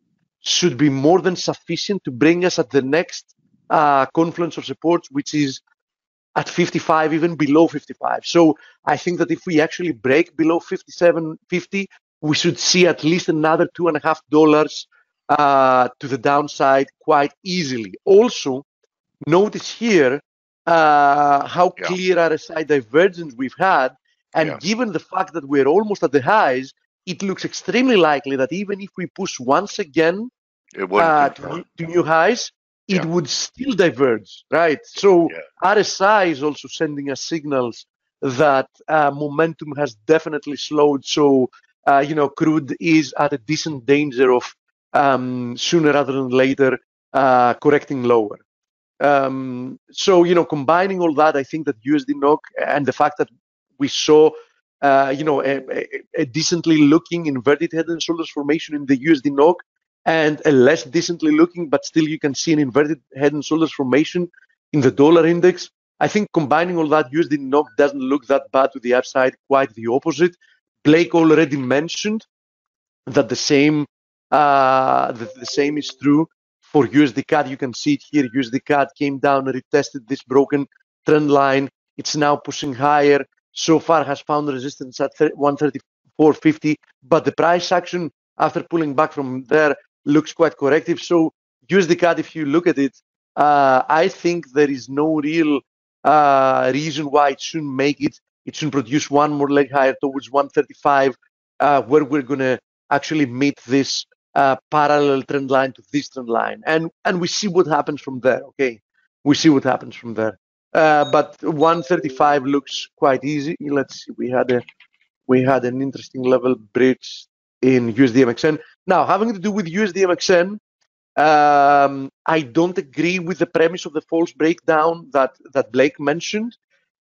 should be more than sufficient to bring us at the next uh, confluence of supports, which is at 55, even below 55. So I think that if we actually break below 57.50, we should see at least another two and a half dollars uh, to the downside quite easily. Also, notice here uh, how Yeah. clear RSI divergence we've had, and Yeah. given the fact that we're almost at the highs, it looks extremely likely that even if we push once again It uh, to, new- to new highs, it would still diverge, right? So Yeah. RSI is also sending us signals that uh, momentum has definitely slowed. So uh, you know, crude is at a decent danger of um, sooner rather than later uh, correcting lower. Um, so you know, combining all that, I think that USD NOK and the fact that we saw, uh, you know, a, a, a decently looking inverted head and shoulders formation in the USD NOK, and a less decently looking, but still you can see an inverted head and shoulders formation in the dollar index. I think combining all that USD NOK doesn't look that bad to the upside, quite the opposite. Blake already mentioned that the same uh, the same is true for USD CAD. You can see it here. USD CAD came down, retested this broken trend line. It's now pushing higher. So far has found resistance at 134.50, but the price action after pulling back from there looks quite corrective. So USD CAD, if you look at it, uh, I think there is no real uh, reason why it shouldn't make it. It shouldn't produce one more leg higher towards 135, uh, where we're going to actually meet this uh, parallel trend line to this trend line, and and we see what happens from there. Okay, we see what happens from there. Uh, but 135 looks quite easy. Let's see. We had a we had an interesting level bridge in USDMXN. Now, having to do with USDMXN, um, I don't agree with the premise of the false breakdown that that Blake mentioned,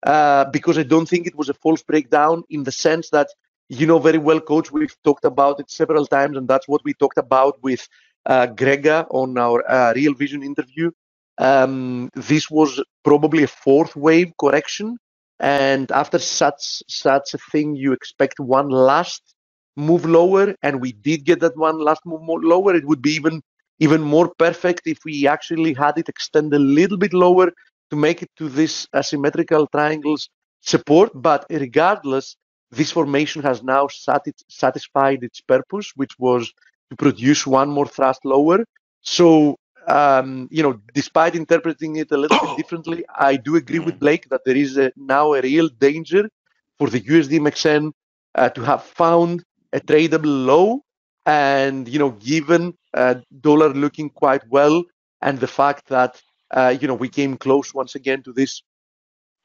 uh, because I don't think it was a false breakdown in the sense that you know very well, coach. We've talked about it several times, and that's what we talked about with uh, Grega on our uh, Real Vision interview. Um, this was probably a fourth wave correction, and after such such a thing, you expect one last move lower, and we did get that one last move more lower. It would be even even more perfect if we actually had it extend a little bit lower to make it to this asymmetrical triangles support. But regardless, this formation has now sati- satisfied its purpose, which was to produce one more thrust lower. So, um, you know, despite interpreting it a little bit *gasps* differently, I do agree with Blake that there is a, now a real danger for the USD MXN uh, to have found a tradable low. And, you know, given uh, dollar looking quite well and the fact that, uh, you know, we came close once again to this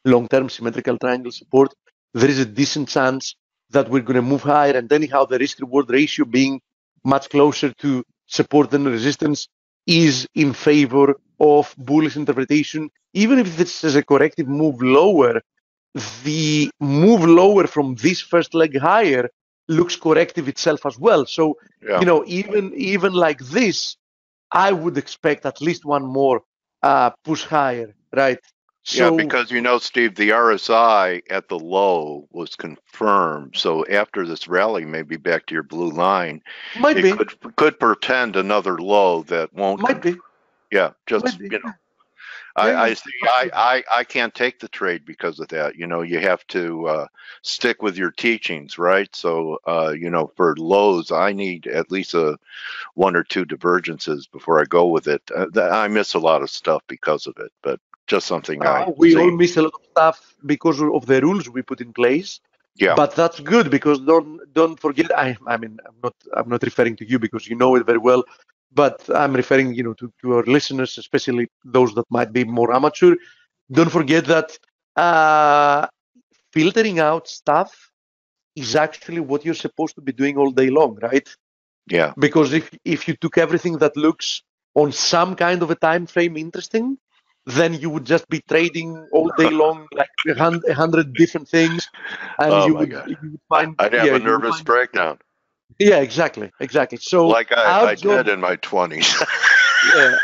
long-term symmetrical triangle support, there is a decent chance that we're going to move higher. And anyhow, the risk reward ratio being much closer to support than resistance is in favor of bullish interpretation. Even if this is a corrective move lower, the move lower from this first leg higher looks corrective itself as well. So, Yeah. you know, even even like this, I would expect at least one more uh, push higher, right? yeah, because you know, Steve, the RSI at the low was confirmed. So after this rally, maybe back to your blue line, might it be, could could portend another low that won't. might be. Yeah, just you know, I, Yeah, I see. I, I, I can't take the trade because of that. You know, you have to uh, stick with your teachings, right? So, uh, you know, for lows, I need at least a one or two divergences before I go with it. Uh, I miss a lot of stuff because of it, but just something I Uh, we see. all miss a lot of stuff because of the rules we put in place. Yeah. But that's good because don't don't forget. I I mean I'm not I'm not referring to you because you know it very well, but I'm referring you know to, to our listeners, especially those that might be more amateur. Don't forget that uh, filtering out stuff is actually what you're supposed to be doing all day long, right? yeah. because if if you took everything that looks on some kind of a time frame interesting then you would just be trading all day *laughs* long like a hundred different things and Oh you, would, you would find I'd have yeah, a nervous find- breakdown yeah exactly exactly so like I, I did in my 20s. *laughs* yeah,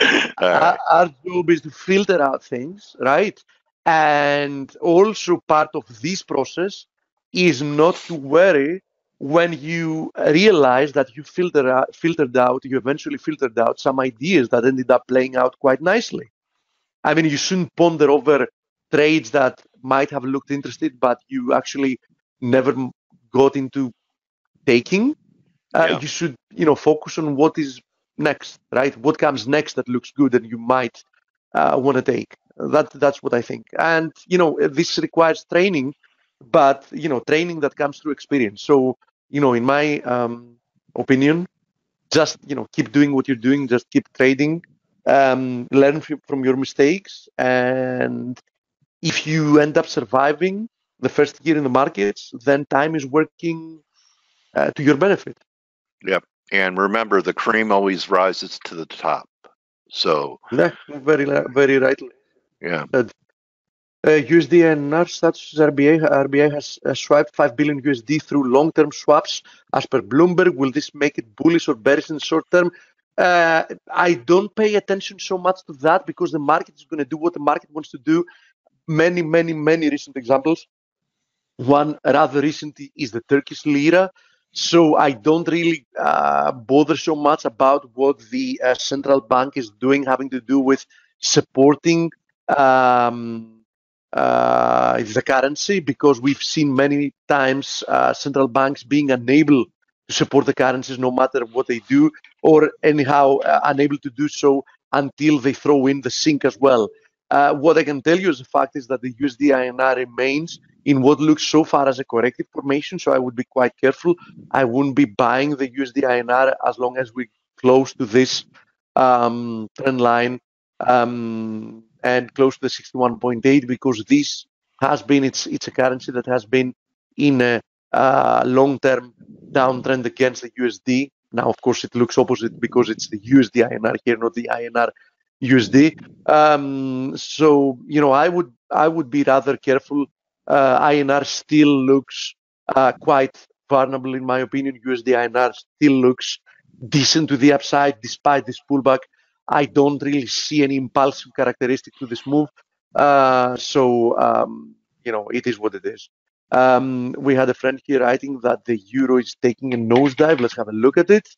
*laughs* right. our, our job is to filter out things right and also part of this process is not to worry when you realize that you filter out, filtered out you eventually filtered out some ideas that ended up playing out quite nicely i mean you shouldn't ponder over trades that might have looked interesting but you actually never got into taking uh, Yeah. you should you know focus on what is next right? What comes next that looks good and you might uh, want to take. That that's what i think. And you know this requires training but you know training that comes through experience. So you know in my um, opinion just you know keep doing what you're doing just keep trading um, learn from your mistakes and if you end up surviving the first year in the markets then time is working uh, to your benefit Yep. And remember, the cream always rises to the top. So, yeah very very rightly yeah. Uh, USD INR RBI, RBI has uh, swiped 5 billion USD through long-term swaps as per Bloomberg. Will this make it bullish or bearish in the short term? Uh, I don't pay attention so much to that because the market is going to do what the market wants to do. Many, many, many recent examples. One rather recently is the Turkish lira. So I don't really uh, bother so much about what the uh, central bank is doing, having to do with supporting um, uh, the currency, because we've seen many times uh, central banks being unable to support the currencies no matter what they do, or anyhow uh, unable to do so until they throw in the sink as well. Uh, what I can tell you as a fact is that the USD INR remains in what looks so far as a corrective formation, so I would be quite careful. I wouldn't be buying the USD INR as long as we're close to this um, trend line um, and close to the 61.8 because this has been it's it's a currency that has been in a uh, long-term downtrend against the USD. Now, of course, it looks opposite because it's the USD INR here, not the INR USD. Um, so you know, I would I would be rather careful. Uh, INR still looks uh, quite vulnerable, in my opinion. USD INR still looks decent to the upside despite this pullback. I don't really see any impulsive characteristic to this move. Uh, so um, you know, it is what it is. Um, we had a friend here writing that the euro is taking a nosedive. Let's have a look at it.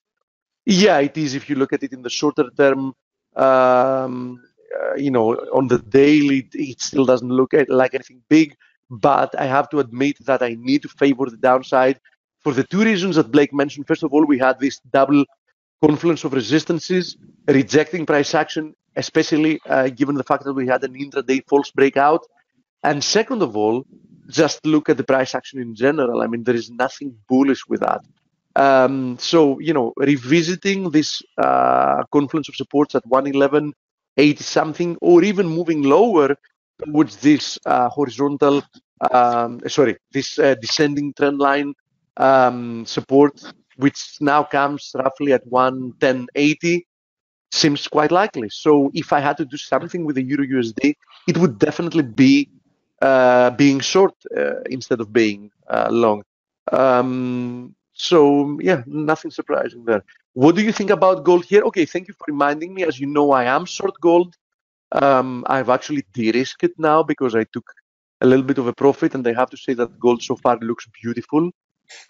Yeah, it is. If you look at it in the shorter term, um, uh, you know, on the daily, it still doesn't look like anything big. But I have to admit that I need to favor the downside for the two reasons that Blake mentioned. First of all, we had this double confluence of resistances, rejecting price action, especially uh, given the fact that we had an intraday false breakout. And second of all, just look at the price action in general. I mean, there is nothing bullish with that. Um, so, you know, revisiting this uh, confluence of supports at 111, 80 something, or even moving lower towards this uh, horizontal, um, sorry, this uh, descending trend line um, support, which now comes roughly at 110.80, seems quite likely. So, if I had to do something with the Euro USD, it would definitely be uh, being short uh, instead of being uh, long. Um, so yeah, nothing surprising there. What do you think about gold here? Okay, thank you for reminding me. As you know, I am short gold. Um, I've actually de-risked it now because I took a little bit of a profit, and I have to say that gold so far looks beautiful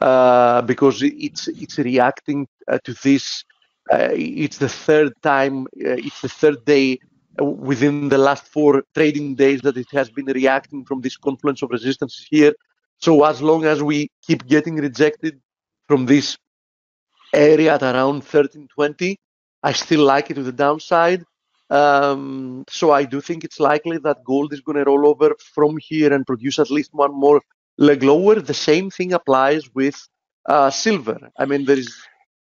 uh, because it's it's reacting uh, to this uh, it's the third time, uh, it's the third day within the last four trading days that it has been reacting from this confluence of resistances here. So as long as we keep getting rejected from this area at around 1320, I still like it to the downside. Um, so I do think it's likely that gold is going to roll over from here and produce at least one more leg lower. The same thing applies with uh, silver. I mean, there is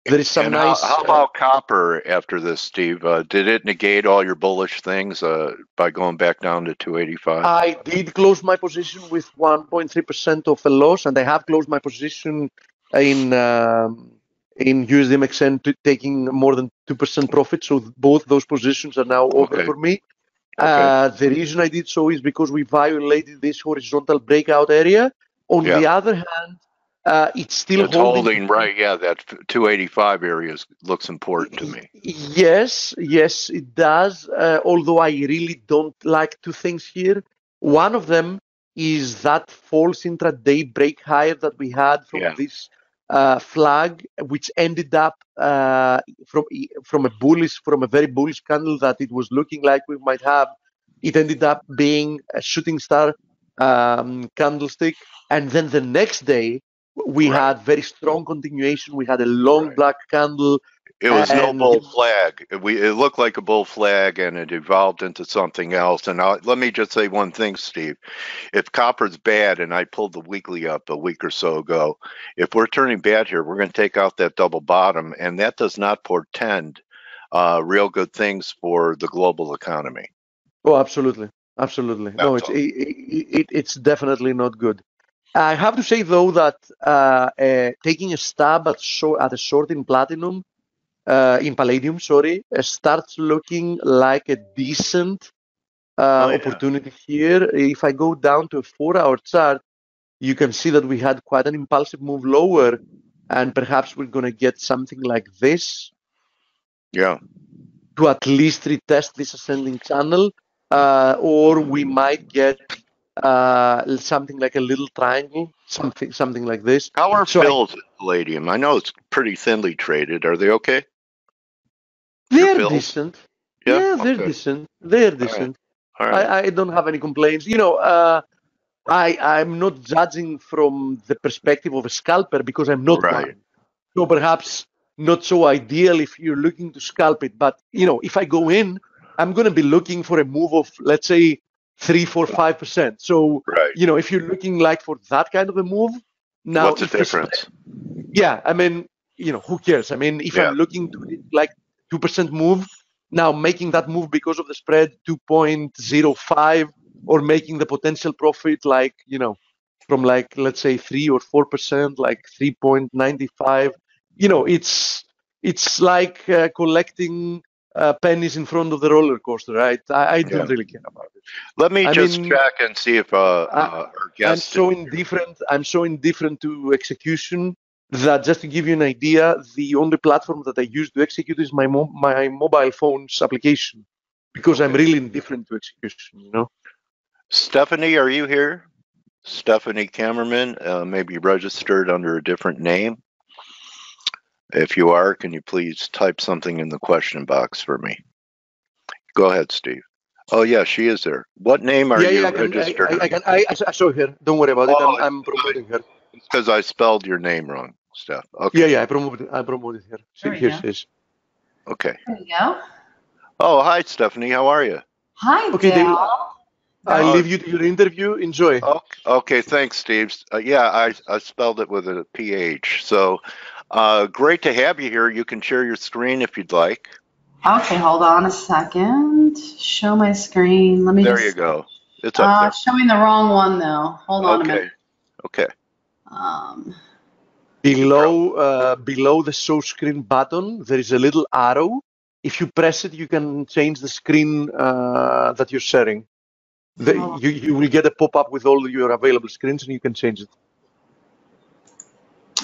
there is some and nice. How, how about copper after this, Steve? Uh, did it negate all your bullish things uh, by going back down to 285? I did close my position with 1.3% of a loss, and I have closed my position in um, in USDMXN t- taking more than 2% profit. So both those positions are now over Okay. for me. Okay. Uh, the reason I did so is because we violated this horizontal breakout area. On Yeah. the other hand, uh, it's still it's holding. holding right. Yeah, that 285 area looks important to me. Yes, yes, it does. Uh, although I really don't like two things here. One of them is that false intraday break higher that we had from Yeah. this uh, flag, which ended up uh, from from a bullish, from a very bullish candle that it was looking like we might have. It ended up being a shooting star um, candlestick, and then the next day we Right. had very strong continuation. We had a long Right. black candle It was no bull flag. It- We it looked like a bull flag, and it evolved into something else. And i let me just say one thing, Steve. If copper's bad, and I pulled the weekly up a week or so ago, if we're turning bad here, we're going to take out that double bottom, and that does not portend uh, real good things for the global economy. Oh, absolutely, absolutely. no, it's it, it, it, it's definitely not good. I have to say though that uh, uh, taking a stab at short at a short in platinum, uh, in palladium, sorry, uh, starts looking like a decent uh, Oh, yeah. opportunity here. If I go down to a four-hour chart, you can see that we had quite an impulsive move lower, and perhaps we're going to get something like this Yeah. to at least retest this ascending channel, uh, or we might get uh, something like a little triangle, something something like this. How are So I- fills at palladium? I know it's pretty thinly traded. Are they okay? They're decent. Yeah, they're Okay. decent. They're decent. All right. I, I don't have any complaints. You know, uh, I I'm not judging from the perspective of a scalper because I'm not Right. one. So perhaps not so ideal if you're looking to scalp it. But you know, if I go in, I'm going to be looking for a move of let's say three, four, five percent. So right. you know, if you're looking like for that kind of a move, now What's the the difference? yeah, I mean, you know, who cares? I mean, if Yeah. I'm looking to like two percent move, now making that move because of the spread two point zero five, or making the potential profit like you know, from like let's say three or four percent, like three point ninety five. You know, it's it's like uh, collecting uh, pennies in front of the roller coaster, right? I, I don't Yeah. really care about it. Let me I just mean, check and see if uh, I- uh, our I'm so indifferent. I'm so indifferent to execution that just to give you an idea, the only platform that I use to execute is my mo- my mobile phone's application because I'm really indifferent to execution. You know. Stephanie, are you here? Stephanie Kammerman, uh, maybe registered under a different name. If you are, can you please type something in the question box for me? Go ahead, Steve. Oh yeah, she is there. What name are yeah, you yeah. I can, I, registered? I, I can. I, I saw her. Don't worry about it. Oh, I'm, I'm promoting her. Because I spelled your name wrong, Steph. Okay. Yeah, yeah. I promoted. I promoted her. She, There here go. she is. Okay. There we go. Oh, hi, Stephanie. How are you? Hi, Okay, they- Dale. I Oh. leave you to your interview. Enjoy. Okay, okay thanks, Steve. Uh, yeah, I, I spelled it with a PH. So uh, great to have you here. You can share your screen if you'd like. Okay, hold on a second. Show my screen. Let me There just. you go. It's Uh, up showing the wrong one though. Hold there. on a Okay. minute. Okay. Um, Below, uh, below the show screen button, there is a little arrow. If you press it, you can change the screen uh, that you're sharing. The, Oh. you, you will get a pop-up with all your available screens, and you can change it.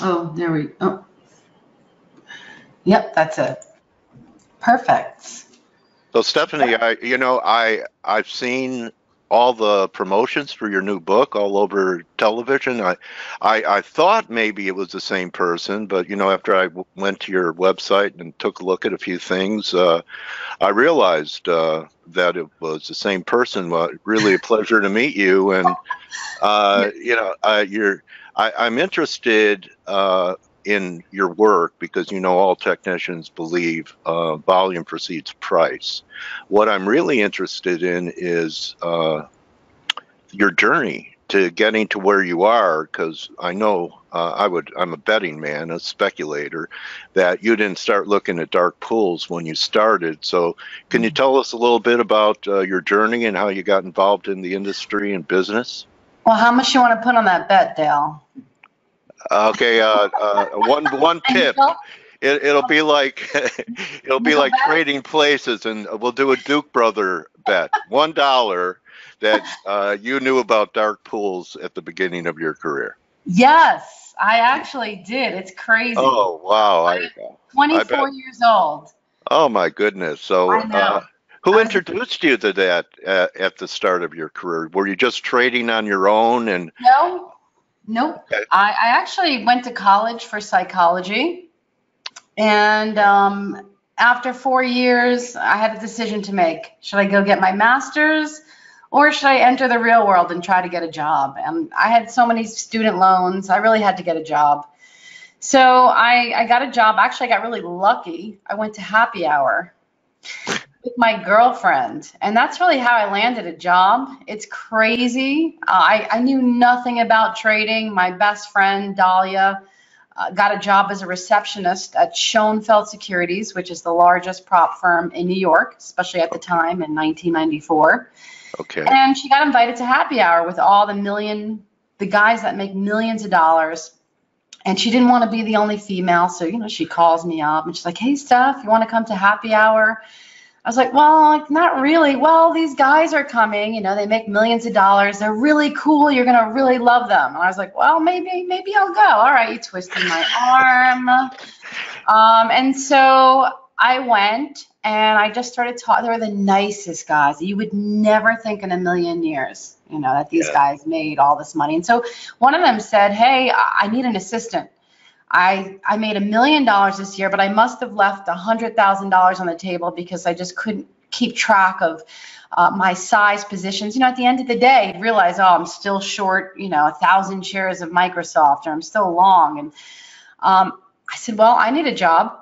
oh, there we. Oh. Yep, that's it. Perfect. So Stephanie, I you know I I've seen all the promotions for your new book all over television. I, I, I thought maybe it was the same person, but you know, after I w- went to your website and took a look at a few things, uh, I realized uh, that it was the same person. Well, really a pleasure to meet you, and uh, *laughs* you know, I, you're. I, I'm interested uh, in your work because you know all technicians believe uh, volume precedes price. What I'm really interested in is uh, your journey to getting to where you are because I know uh, I would I'm a betting man, a speculator, that you didn't start looking at dark pools when you started. So can you tell us a little bit about uh, your journey and how you got involved in the industry and business? Well, how much you want to put on that bet, Dale? Okay, uh, uh, one one tip. It, it'll be like *laughs* it'll be like trading places, and we'll do a Duke brother bet. One dollar that uh, you knew about dark pools at the beginning of your career. Yes, I actually did. It's crazy. Oh wow! I, 24 bet. years old. oh my goodness! So, I uh, who introduced you to that uh, at the start of your career? Were you just trading on your own? And No, nope. Okay. I, I actually went to college for psychology. And um, after four years, I had a decision to make. Should I go get my master's or should I enter the real world and try to get a job? And I had so many student loans, I really had to get a job. So I, I got a job. Actually, I got really lucky. I went to happy hour with my girlfriend, and that's really how I landed a job. It's crazy. Uh, I, I knew nothing about trading. My best friend, Dahlia, uh, got a job as a receptionist at Schonfeld Securities, which is the largest prop firm in New York, especially at the time in 1994. okay, And she got invited to happy hour with all the million, the guys that make millions of dollars. And she didn't want to be the only female. So, you know, she calls me up and she's like, hey, Steph, you want to come to happy hour? I was like, well, like, not really. Well, these guys are coming, you know, they make millions of dollars. They're really cool. You're going to really love them. And I was like, well, maybe, maybe I'll go. All right. You twisted my arm. Um, and so I went and I just started talking. They were the nicest guys. You would never think in a million years, you know, that these Yeah. guys made all this money. And so one of them said, Hey, I need an assistant. I, I made a million dollars this year, but I must have left a hundred thousand dollars on the table because I just couldn't keep track of uh, my size positions. You know, at the end of the day, realize, oh, I'm still short, you know, a thousand shares of Microsoft, or I'm still long. And um, I said, well, I need a job.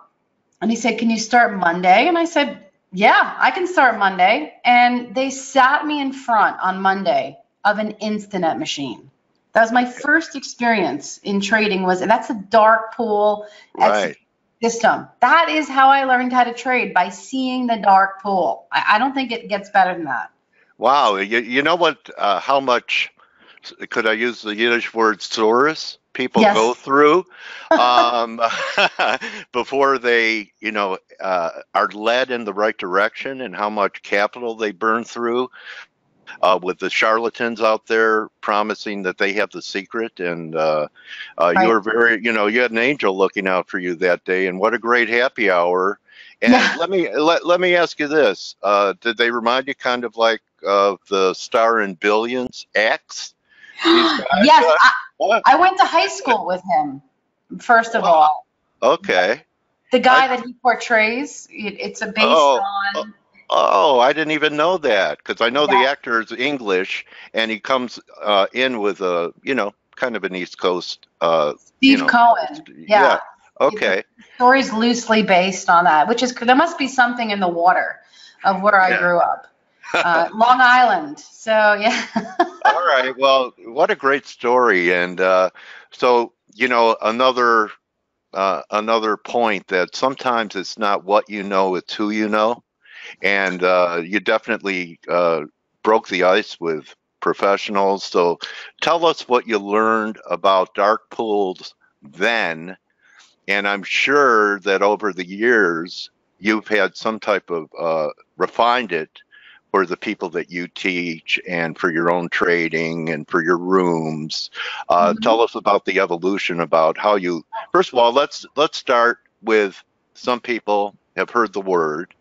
And he said, can you start Monday? And I said, yeah, I can start Monday. And they sat me in front on Monday of an Instinet machine. That was my first experience in trading was, and that's a dark pool right. system. That is how I learned how to trade by seeing the dark pool. I, I don't think it gets better than that. Wow, you, you know what? Uh, how much could I use the Yiddish word "tsuris"? People Yes. go through um, *laughs* before they, you know, uh, are led in the right direction, and how much capital they burn through. Uh, with the charlatans out there promising that they have the secret, and uh, uh, Right. you were very, you know, you had an angel looking out for you that day, and what a great happy hour. And Yeah. *laughs* let me let, let me ask you this: uh, Did they remind you kind of like of the star in Billions Axe? *gasps* Yes, uh, I. I went to high school with him. First of Wow. all, Okay. the guy I- that he portrays, it, it's a based Oh, on. Oh, I didn't even know that because I know the Yeah. actor is English and he comes uh, in with a, you know, kind of an East Coast. Uh, Steve know, Cohen. yeah. Yeah. Okay. Story's loosely based on that, which is there must be something in the water of where I Yeah. grew up, *laughs* uh, Long Island. So yeah. *laughs* All right. Well, what a great story. And uh, so, you know, another uh, another point that sometimes it's not what you know, it's who you know. And uh, you definitely uh, broke the ice with professionals. So tell us what you learned about dark pools then. And I'm sure that over the years, you've had some type of uh, refined it for the people that you teach and for your own trading and for your rooms. Uh, Mhm. Tell us about the evolution about how you. First of all, let's let's start with some people have heard the word.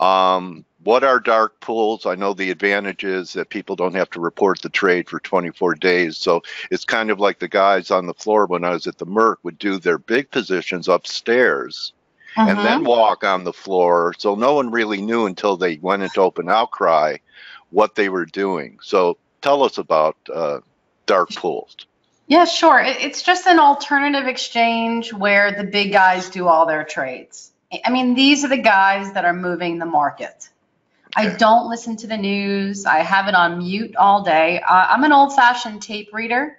Um, what are dark pools? I know the advantage is that people don't have to report the trade for 24 days. So it's kind of like the guys on the floor when I was at the Merc would do their big positions upstairs and then walk on the floor. So no one really knew until they went into open outcry what they were doing. So tell us about uh, dark pools. Yeah, sure. It's just an alternative exchange where the big guys do all their trades. I mean, these are the guys that are moving the market. I don't listen to the news. I have it on mute all day. Uh, I'm an old fashioned tape reader.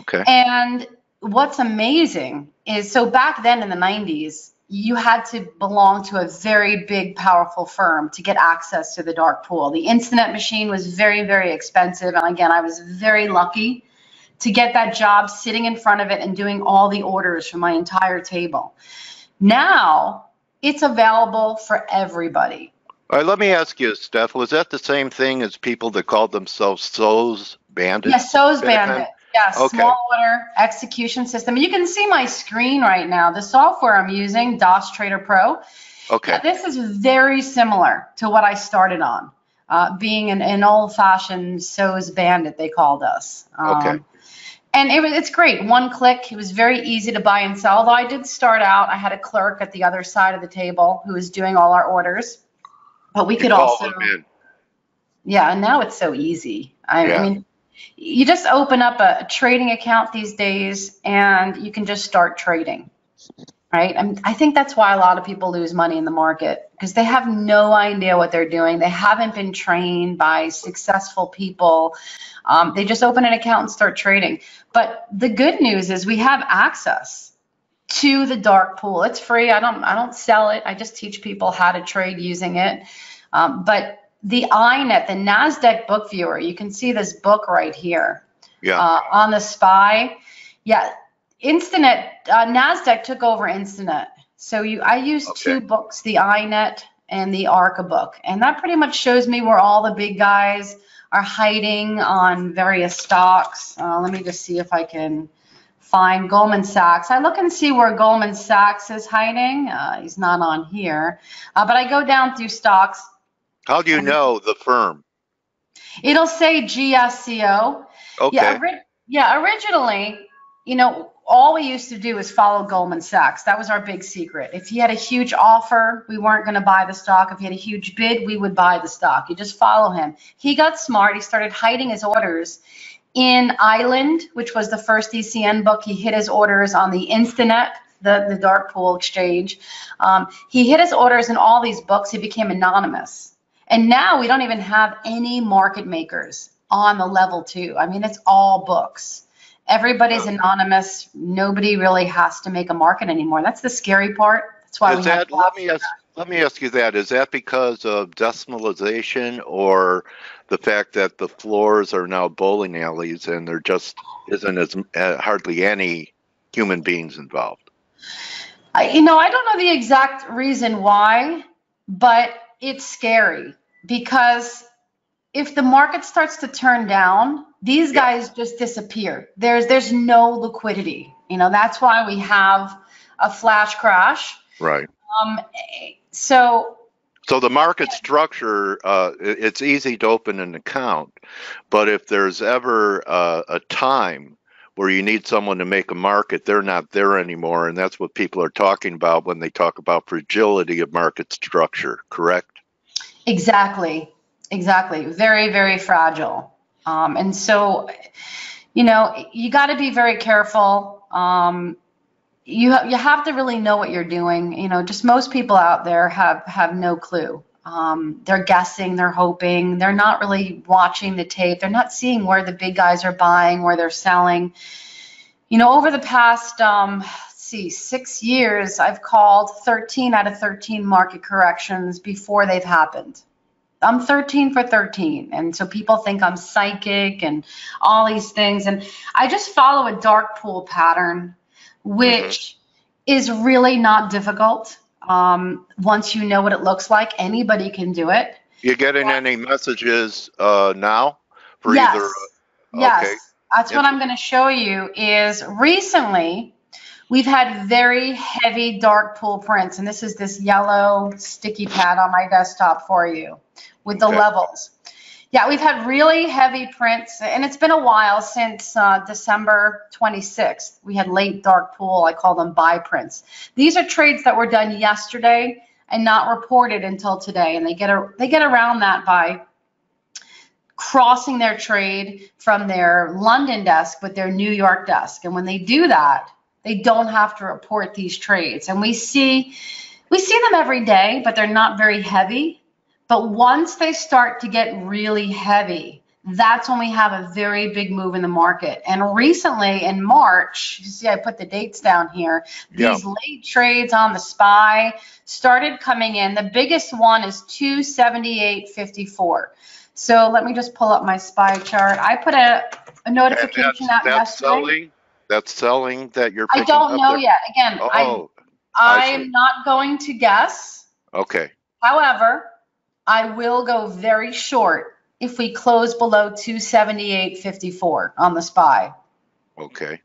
Okay. And what's amazing is so back then in the 90s, you had to belong to a very big, powerful firm to get access to the dark pool. The Instinet machine was very, very expensive. And again, I was very lucky to get that job sitting in front of it and doing all the orders for my entire table. Now it's available for everybody. All right, let me ask you, Steph, was that the same thing as people that called themselves SOES bandits? Yes, SOES Bandit. Bandit. Yeah, Okay. small order execution system. You can see my screen right now. The software I'm using, DAS Trader Pro. Okay. This is very similar to what I started on, uh, being an, an old-fashioned SOES bandit, they called us. Um, Okay. And it was, it's great. One click. It was very easy to buy and sell. Although I did start out, I had a clerk at the other side of the table who was doing all our orders. But we You could also, yeah, and now it's so easy. I, Yeah. I mean, you just open up a, a trading account these days and you can just start trading, right? And I think that's why a lot of people lose money in the market because they have no idea what they're doing. They haven't been trained by successful people. Um, they just open an account and start trading. But the good news is we have access to the dark pool. It's free. I don't I don't sell it. I just teach people how to trade using it. Um, but the INET, the NASDAQ book viewer, you can see this book right here Yeah. uh, on the SPY. Yeah, Instinet, uh, NASDAQ took over Instinet. So you, I use two books, the INET and the ARCA book. And that pretty much shows me where all the big guys are hiding on various stocks. Uh, let me just see if I can find Goldman Sachs. I look and see where Goldman Sachs is hiding. Uh, he's not on here. Uh, but I go down through stocks. How do you know the firm? It'll say GSCO. Okay. Yeah, ori- yeah, originally, you know, all we used to do was follow Goldman Sachs. That was our big secret. If he had a huge offer, we weren't going to buy the stock. If he had a huge bid, we would buy the stock. You just follow him. He got smart. He started hiding his orders in Island, which was the first ECN book. He hid his orders on the Instinet, the, the dark pool exchange. Um, he hid his orders in all these books. He became anonymous. And now we don't even have any market makers on the level two. I mean, it's all books. Everybody's anonymous. Nobody really has to make a market anymore. That's the scary part. That's why Is we have let me ask, let me ask you that. Is that because of decimalization or the fact that the floors are now bowling alleys and there just isn't as uh, hardly any human beings involved? I, you know, I don't know the exact reason why, but it's scary because if the market starts to turn down, these Yeah. guys just disappear. There's there's no liquidity. You know, that's why we have a flash crash. Right. Um, so So the market structure, uh, it's easy to open an account, but if there's ever uh, a time where you need someone to make a market, they're not there anymore, and that's what people are talking about when they talk about fragility of market structure. Correct? Exactly, exactly. Very, very fragile. Um, and so, you know, you got to be very careful. Um, you ha- you have to really know what you're doing. You know, just most people out there have have no clue. Um, they're guessing, they're hoping, they're not really watching the tape. They're not seeing where the big guys are buying, where they're selling. You know, over the past um, see six years, I've called 13 out of 13 market corrections before they've happened. I'm 13 for 13. And so people think I'm psychic and all these things. And I just follow a dark pool pattern, which is really not difficult. Um, once you know what it looks like, anybody can do it. You getting any messages uh, now for yes. either? yes. okay. That's what I'm going to show you is recently we've had very heavy dark pool prints, and this is this yellow sticky pad on my desktop for you with the Okay. levels. Yeah, we've had really heavy prints, and it's been a while since uh, December 26th. We had late dark pool. I call them buy prints. These are trades that were done yesterday and not reported until today, and they get a, they get around that by crossing their trade from their London desk with their New York desk. And when they do that, they don't have to report these trades. And we see we see them every day, but they're not very heavy. But once they start to get really heavy, that's when we have a very big move in the market. And recently in March, you see I put the dates down here, Yeah. these late trades on the SPY started coming in. The biggest one is 278.54. So let me just pull up my SPY chart. I put a, a notification out that's, that's yesterday. selling. That's selling that you're I don't know there? yet. Again, I, Oh, I see. I'm not going to guess. okay. However, I will go very short if we close below 278.54 on the SPY. Okay.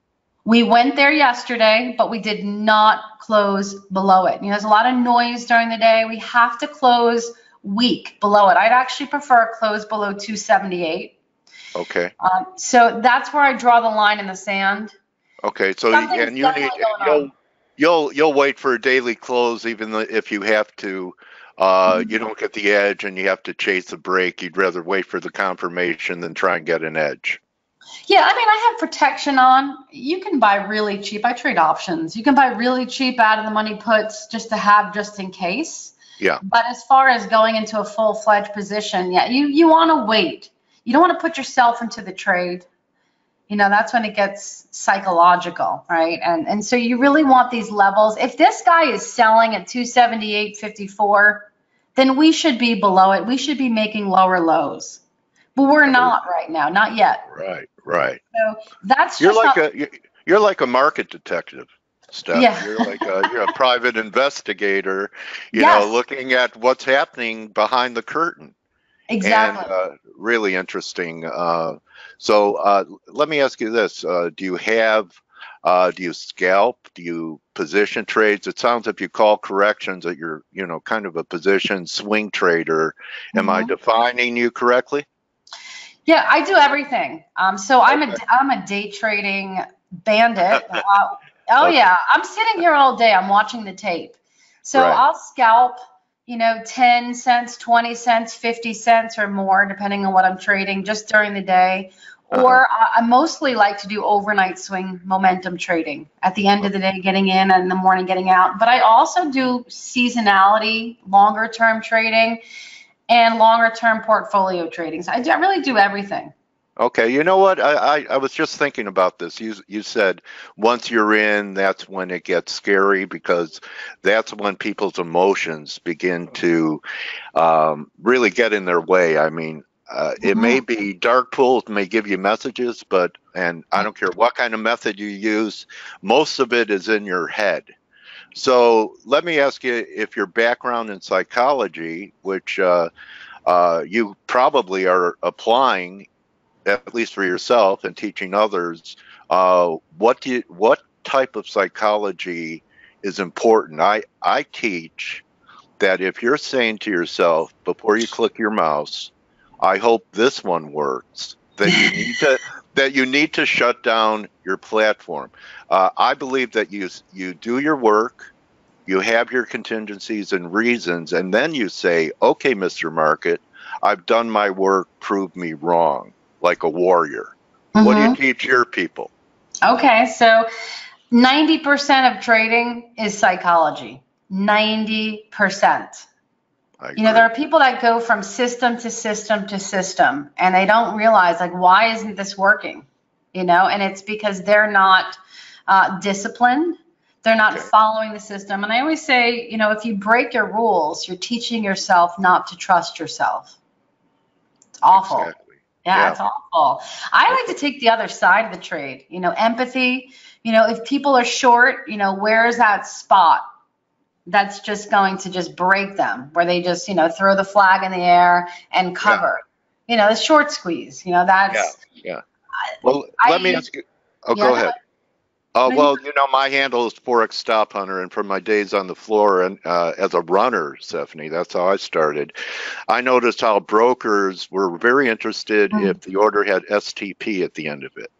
We went there yesterday, but we did not close below it. You know, there's a lot of noise during the day. We have to close weak below it. I'd actually prefer a close below 278. Okay. Um, so that's where I draw the line in the sand. Okay. So Something's and you need you'll you'll you'll wait for a daily close even if you have to. Uh, Mm-hmm. you don't get the edge and you have to chase the break. You'd rather wait for the confirmation than try and get an edge. Yeah, I mean, I have protection on. You can buy really cheap. I trade options. You can buy really cheap out of the money puts just to have just in case. Yeah. But as far as going into a full fledged position, yeah, you, you want to wait. You don't want to put yourself into the trade. You know, that's when it gets psychological, right? And and so you really want these levels. If this guy is selling at 278.54, then we should be below it. We should be making lower lows. But we're not right now, not yet. Right. Right. So that's You're like not- a you're- you're like a market detective, Steph. Yeah. You're like a you're a private investigator, you Yes. know, looking at what's happening behind the curtain. exactly. And uh, really interesting. Uh, so uh, let me ask you this: uh, Do you have? Uh, do you scalp? Do you position trades? It sounds if you call corrections that you're, you know, kind of a position swing trader. Am I Mhm. defining you correctly? Yeah, I do everything. Um, so I'm a Okay. I'm a day trading bandit. *laughs* Uh, oh Okay. yeah, I'm sitting here all day. I'm watching the tape. So Right. I'll scalp, you know, 10 cents, 20 cents, 50 cents or more, depending on what I'm trading, just during the day. Uh-huh. Or I, mostly like to do overnight swing momentum trading. At the end of the day, getting in, and in the morning, getting out. But I also do seasonality, longer term trading, and longer term portfolio trading. So I, do, I really do everything. Okay, you know what? I, I, I was just thinking about this. You you said once you're in, that's when it gets scary because that's when people's emotions begin to um, really get in their way. I mean, uh, it may be dark pools may give you messages, but and I don't care what kind of method you use, most of it is in your head. So let me ask you if your background in psychology, which uh, uh, you probably are applying at least for yourself and teaching others, uh, what do you, what type of psychology is important? I I teach that if you're saying to yourself before you click your mouse, I hope this one works, that you need to *laughs* that you need to shut down your platform. Uh, I believe that you you do your work, you have your contingencies and reasons, and then you say, okay, Mr. Market, I've done my work, prove me wrong, like a warrior. What do you Mhm. teach your people? Okay, so 90% of trading is psychology. 90%. You know, there are people that go from system to system to system and they don't realize, like, why isn't this working? You know, and it's because they're not uh, disciplined. They're not Okay. following the system. And I always say, you know, if you break your rules, you're teaching yourself not to trust yourself. It's awful. Exactly. Yeah, Yeah. it's awful. I like to take the other side of the trade. You know, empathy. You know, if people are short, you know, where's that spot that's just going to just break them, where they just, you know, throw the flag in the air and cover. You know, the short squeeze. You know, that's Yeah. yeah. Well, I- let me ask you. Oh, Yeah, go ahead. Uh, well, you know, my handle is Forex Stop Hunter, and from my days on the floor and uh, as a runner, Stephanie, that's how I started. I noticed how brokers were very interested Mm. if the order had STP at the end of it.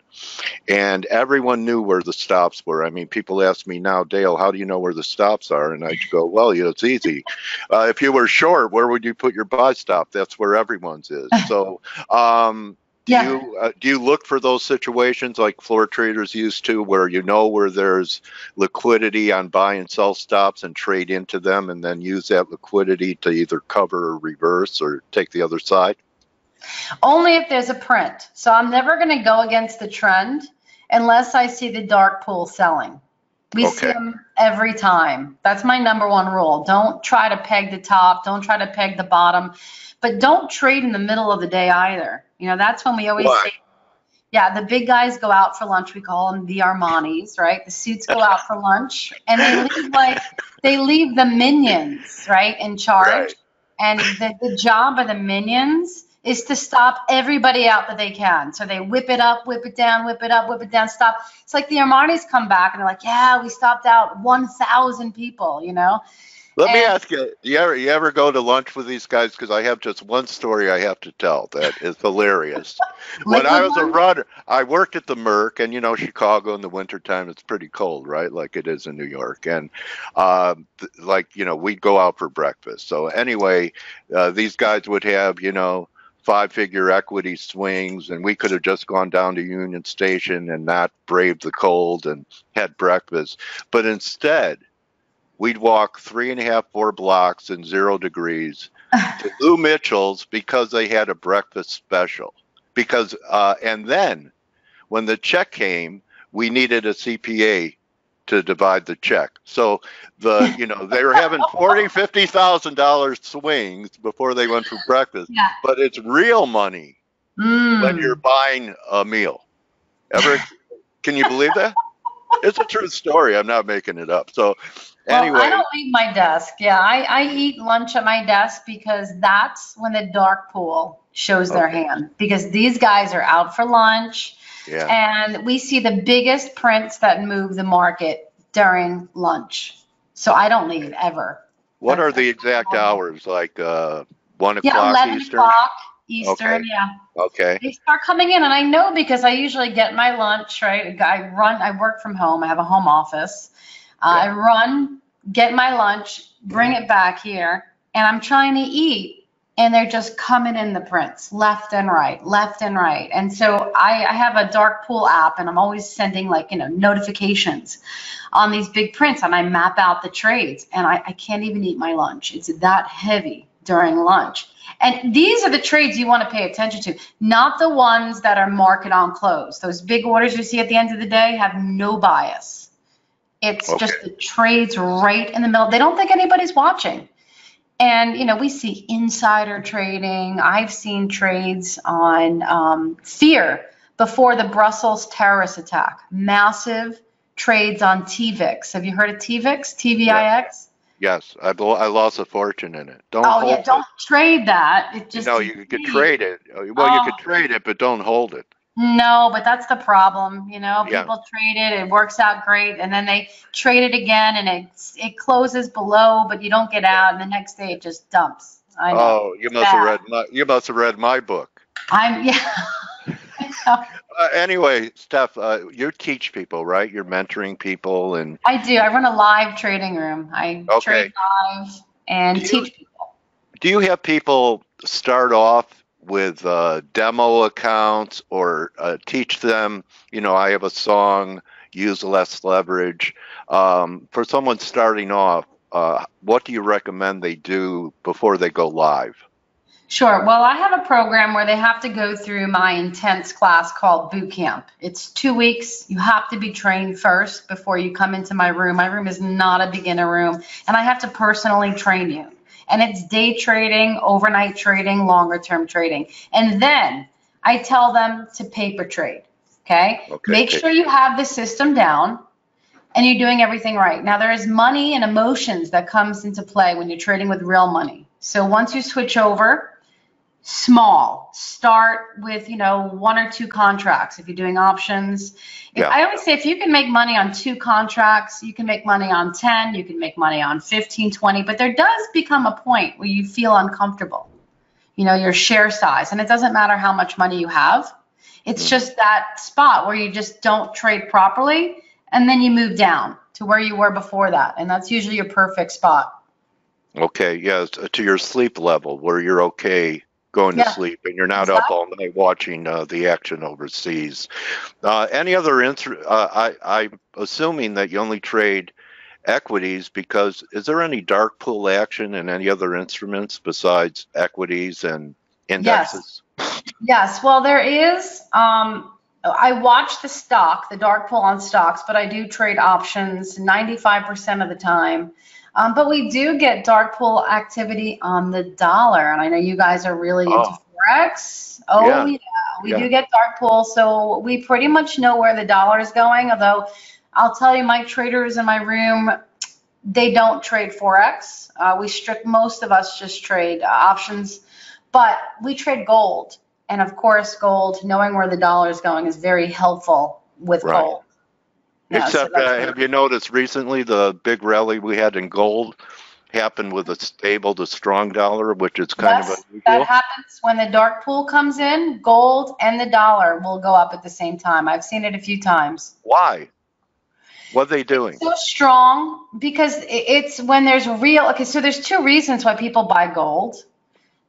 And everyone knew where the stops were. I mean, people ask me now, Dale, how do you know where the stops are? And I go, well, you know, it's easy. Uh, if you were short, where would you put your buy stop? That's where everyone's is. *laughs* So, um, do Yeah. you uh, do you look for those situations like floor traders used to, where you know where there's liquidity on buy and sell stops and trade into them, and then use that liquidity to either cover or reverse or take the other side? Only if there's a print. So I'm never going to go against the trend unless I see the dark pool selling. We see them every time. That's my number one rule. Don't try to peg the top. Don't try to peg the bottom. But don't trade in the middle of the day either. You know, that's when we always Why? say, yeah, the big guys go out for lunch. We call them the Armanis, right? The suits go out for lunch and they leave like, *laughs* they leave the minions, right, in charge. Right. And the, the job of the minions is to stop everybody out that they can. So they whip it up, whip it down, whip it up, whip it down, stop. It's like the Armanis come back and they're like, yeah, we stopped out 1,000 people, you know? Let me ask you: You ever you ever go to lunch with these guys? Because I have just one story I have to tell that is *laughs* hilarious. when I was a runner, I worked at the Merc, and you know Chicago in the wintertime it's pretty cold, right? Like it is in New York, and um, th- like you know we'd go out for breakfast. So anyway, uh, these guys would have you know five figure equity swings and we could have just gone down to Union Station and not braved the cold and had breakfast. But instead, we'd walk three and a half, four blocks in zero degrees *laughs* to Lou Mitchell's because they had a breakfast special. Because uh, and then when the check came, we needed a CPA to divide the check. So the you know they were having forty, fifty thousand dollars swings before they went for breakfast. Yeah. But it's real money Mm. when you're buying a meal. Ever? can you believe that? It's a true story. I'm not making it up. So Well, anyway, I don't leave my desk. Yeah, I, I eat lunch at my desk because that's when the dark pool shows their Okay. hand. Because these guys are out for lunch yeah. and we see the biggest prints that move the market during lunch. So I don't leave ever. What are the exact hours? Like uh, one Yeah, o'clock 11 Eastern. o'clock Eastern. Okay. Yeah. Okay. They start coming in, and I know because I usually get my lunch, right? I run, I work from home, I have a home office. Uh, I run, get my lunch, bring it back here, and I'm trying to eat, and they're just coming in the prints left and right, left and right. And so I, I have a dark pool app, and I'm always sending like, you know, notifications on these big prints, and I map out the trades, and I, I can't even eat my lunch. It's that heavy during lunch. And these are the trades you want to pay attention to, not the ones that are market on close. Those big orders you see at the end of the day have no bias. It's just the trades right in the middle. They don't think anybody's watching. And, you know, we see insider trading. I've seen trades on um, fear before the Brussels terrorist attack. Massive trades on TVIX. Have you heard of TVIX? TVIX? Yes, I bel- I lost a fortune in it. Don't Oh yeah, don't trade that. It it. just No, you could trade it. Well, you Oh. could trade it, but don't hold it. No, but that's the problem. You know, Yeah. people trade it, it works out great, and then they trade it again, and it it closes below, but you don't get out, and the next day it just dumps. I know. Oh, you must have read my you must have read my book. I'm *laughs* yeah. *laughs* Uh, anyway, Steph, uh, you teach people, right? You're mentoring people, and I do. I run a live trading room. I Okay. trade live and Do you- teach people. do you have people start off with uh, demo accounts or uh, teach them? You know, I have a song, use less leverage. Um, for someone starting off, uh, what do you recommend they do before they go live? Sure. Well, I have a program where they have to go through my intense class called boot camp. It's two weeks. You have to be trained first before you come into my room. My room is not a beginner room, and I have to personally train you. And it's day trading, overnight trading, longer term trading. And then I tell them to paper trade. Okay. Okay, Make sure you have the system down and you're doing everything right. Now there is money and emotions that comes into play when you're trading with real money. So once you switch over, small. Start with, you know, one or two contracts if you're doing options. If, Yeah. I always say if you can make money on two contracts, you can make money on 10, you can make money on 15, 20, but there does become a point where you feel uncomfortable. You know, your share size, and it doesn't matter how much money you have. It's Mhm. just that spot where you just don't trade properly and then you move down to where you were before that. And that's usually your perfect spot. Okay, yes, to your sleep level where you're okay going to sleep and you're not up all night watching uh, the action overseas. Uh, any other instru- uh, I, I'm assuming that you only trade equities because is there any dark pool action in any other instruments besides equities and indexes? Yes, well, there is. Um, I watch the stock, the dark pool on stocks, but I do trade options 95% of the time. Um, but we do get dark pool activity on the dollar, and I know you guys are really into Oh. forex. Oh Yeah. yeah, we Yeah. do get dark pool, so we pretty much know where the dollar is going. Although I'll tell you, my traders in my room, they don't trade forex. Uh, we strict most of us just trade uh, options, but we trade gold. And of course, gold, knowing where the dollar is going is very helpful with Right. gold. Yeah, so Except, that's uh, have you noticed recently the big rally we had in gold happened with a stable to strong dollar, which is kind of unusual? that happens when the dark pool comes in, gold and the dollar will go up at the same time. I've seen it a few times. Why? What are they doing? So strong because it's when there's real, okay, so there's two reasons why people buy gold.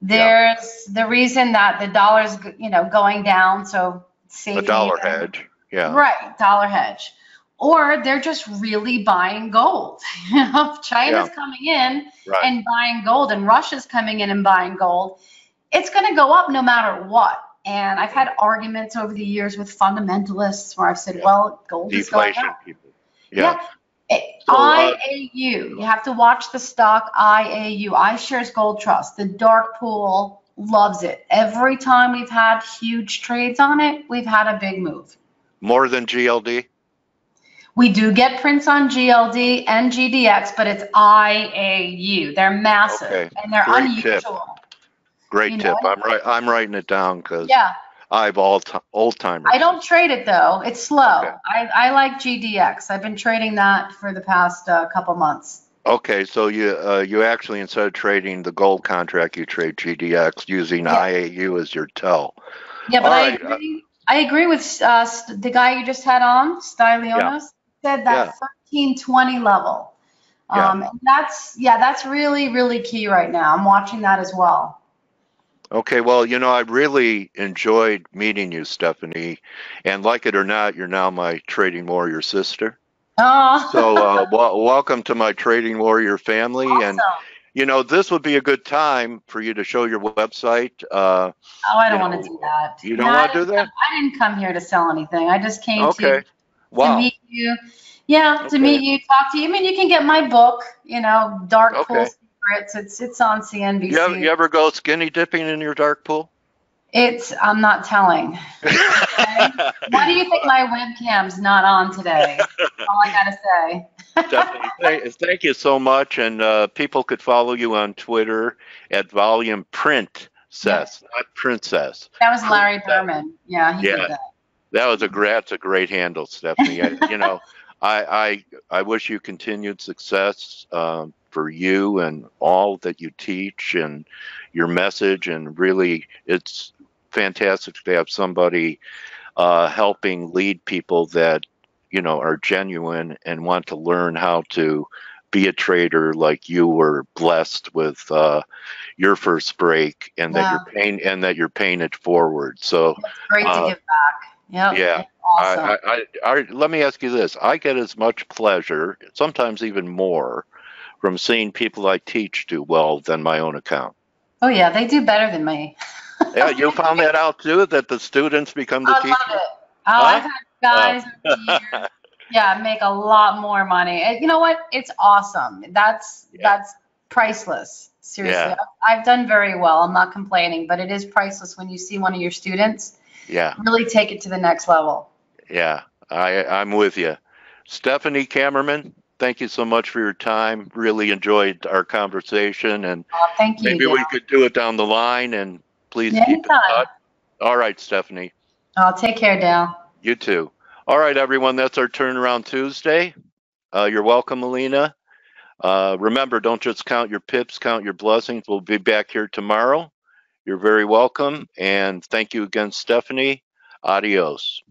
There's the reason that the dollar's, you know, going down, so safe A dollar hedge. Yeah. Right, dollar hedge. Or they're just really buying gold. *laughs* You know, China's Yeah. coming in Right. and buying gold and Russia's coming in and buying gold, it's going to go up no matter what. And I've had arguments over the years with fundamentalists where I've said, Yeah. well, gold is going Deflation up. people. Yeah. It- So, uh, IAU, you have to watch the stock IAU, iShares Gold Trust. The dark pool loves it. Every time we've had huge trades on it, we've had a big move. More than GLD? We do get prints on GLD and GDX, but it's IAU. They're massive Okay. and they're Great unusual. tip. Great You tip. know? I'm right. I'm writing it down because Yeah, I've all old timers. I don't trade it though. It's slow. Okay. I, I like GDX. I've been trading that for the past uh, couple months. Okay, so you uh, you actually instead of trading the gold contract, you trade GDX using Yeah. IAU as your tell. Yeah, but All I right, uh, agree. I agree with uh, the guy you just had on, Stylianos. Said that 1320 level. Yeah. Um, and that's yeah, that's really really key right now. I'm watching that as well. Okay, well, you know, I really enjoyed meeting you, Stephanie, and like it or not, you're now my trading warrior sister. Oh, So, uh, *laughs* wel- welcome to my trading warrior family, and you know, this would be a good time for you to show your website. Uh, Oh, I don't want to do that. you don't No, want to do that? come- I didn't come here to sell anything. I just came Okay. to, to Wow. meet you. Yeah, Okay. to meet you, talk to you. I mean, you can get my book, you know, Dark Pool Secrets. It's it's on CNBC. You ever, you ever go skinny dipping in your dark pool? It's I'm not telling. *laughs* Why do you think my webcam's not on today? That's all I gotta say. *laughs* Definitely. Thank, you so much. And uh, people could follow you on Twitter at Volume Print Cess, not Princess. That was Larry Berman. Yeah, he Yeah. did that. That was a great, that's a great handle, Stephanie. I, you know, *laughs* I, I I wish you continued success um, for you and all that you teach and your message. And really, it's fantastic to have somebody uh, helping lead people that you know are genuine and want to learn how to be a trader like you were blessed with uh, your first break and that you're paying and that you're paying it forward. So It's great Uh, to give back. Yep. yeah, Awesome. I, I, I, let me ask you this. I get as much pleasure, sometimes even more, from seeing people I teach do well than my own account. oh yeah, they do better than me. Yeah, you found that out too, that the students become the I teachers? love it. Oh, I've had guys Oh. over the years, *laughs* yeah, make a lot more money. And you know what? It's awesome. That's Yeah. that's priceless. Seriously, Yeah. I've, I've done very well. I'm not complaining, but it is priceless when you see one of your students Yeah, really take it to the next level. yeah, I, I'm with you. Stephanie Kammerman, thank you so much for your time. Really enjoyed our conversation, and Uh, thank you. maybe we could do it down the line and Please keep in touch. All right, Stephanie. I'll take care, Dale. You too. All right, everyone. That's our turnaround Tuesday. Uh, you're welcome, Alina. Uh, remember, don't just count your pips, count your blessings. We'll be back here tomorrow. You're very welcome. And thank you again, Stephanie. Adios.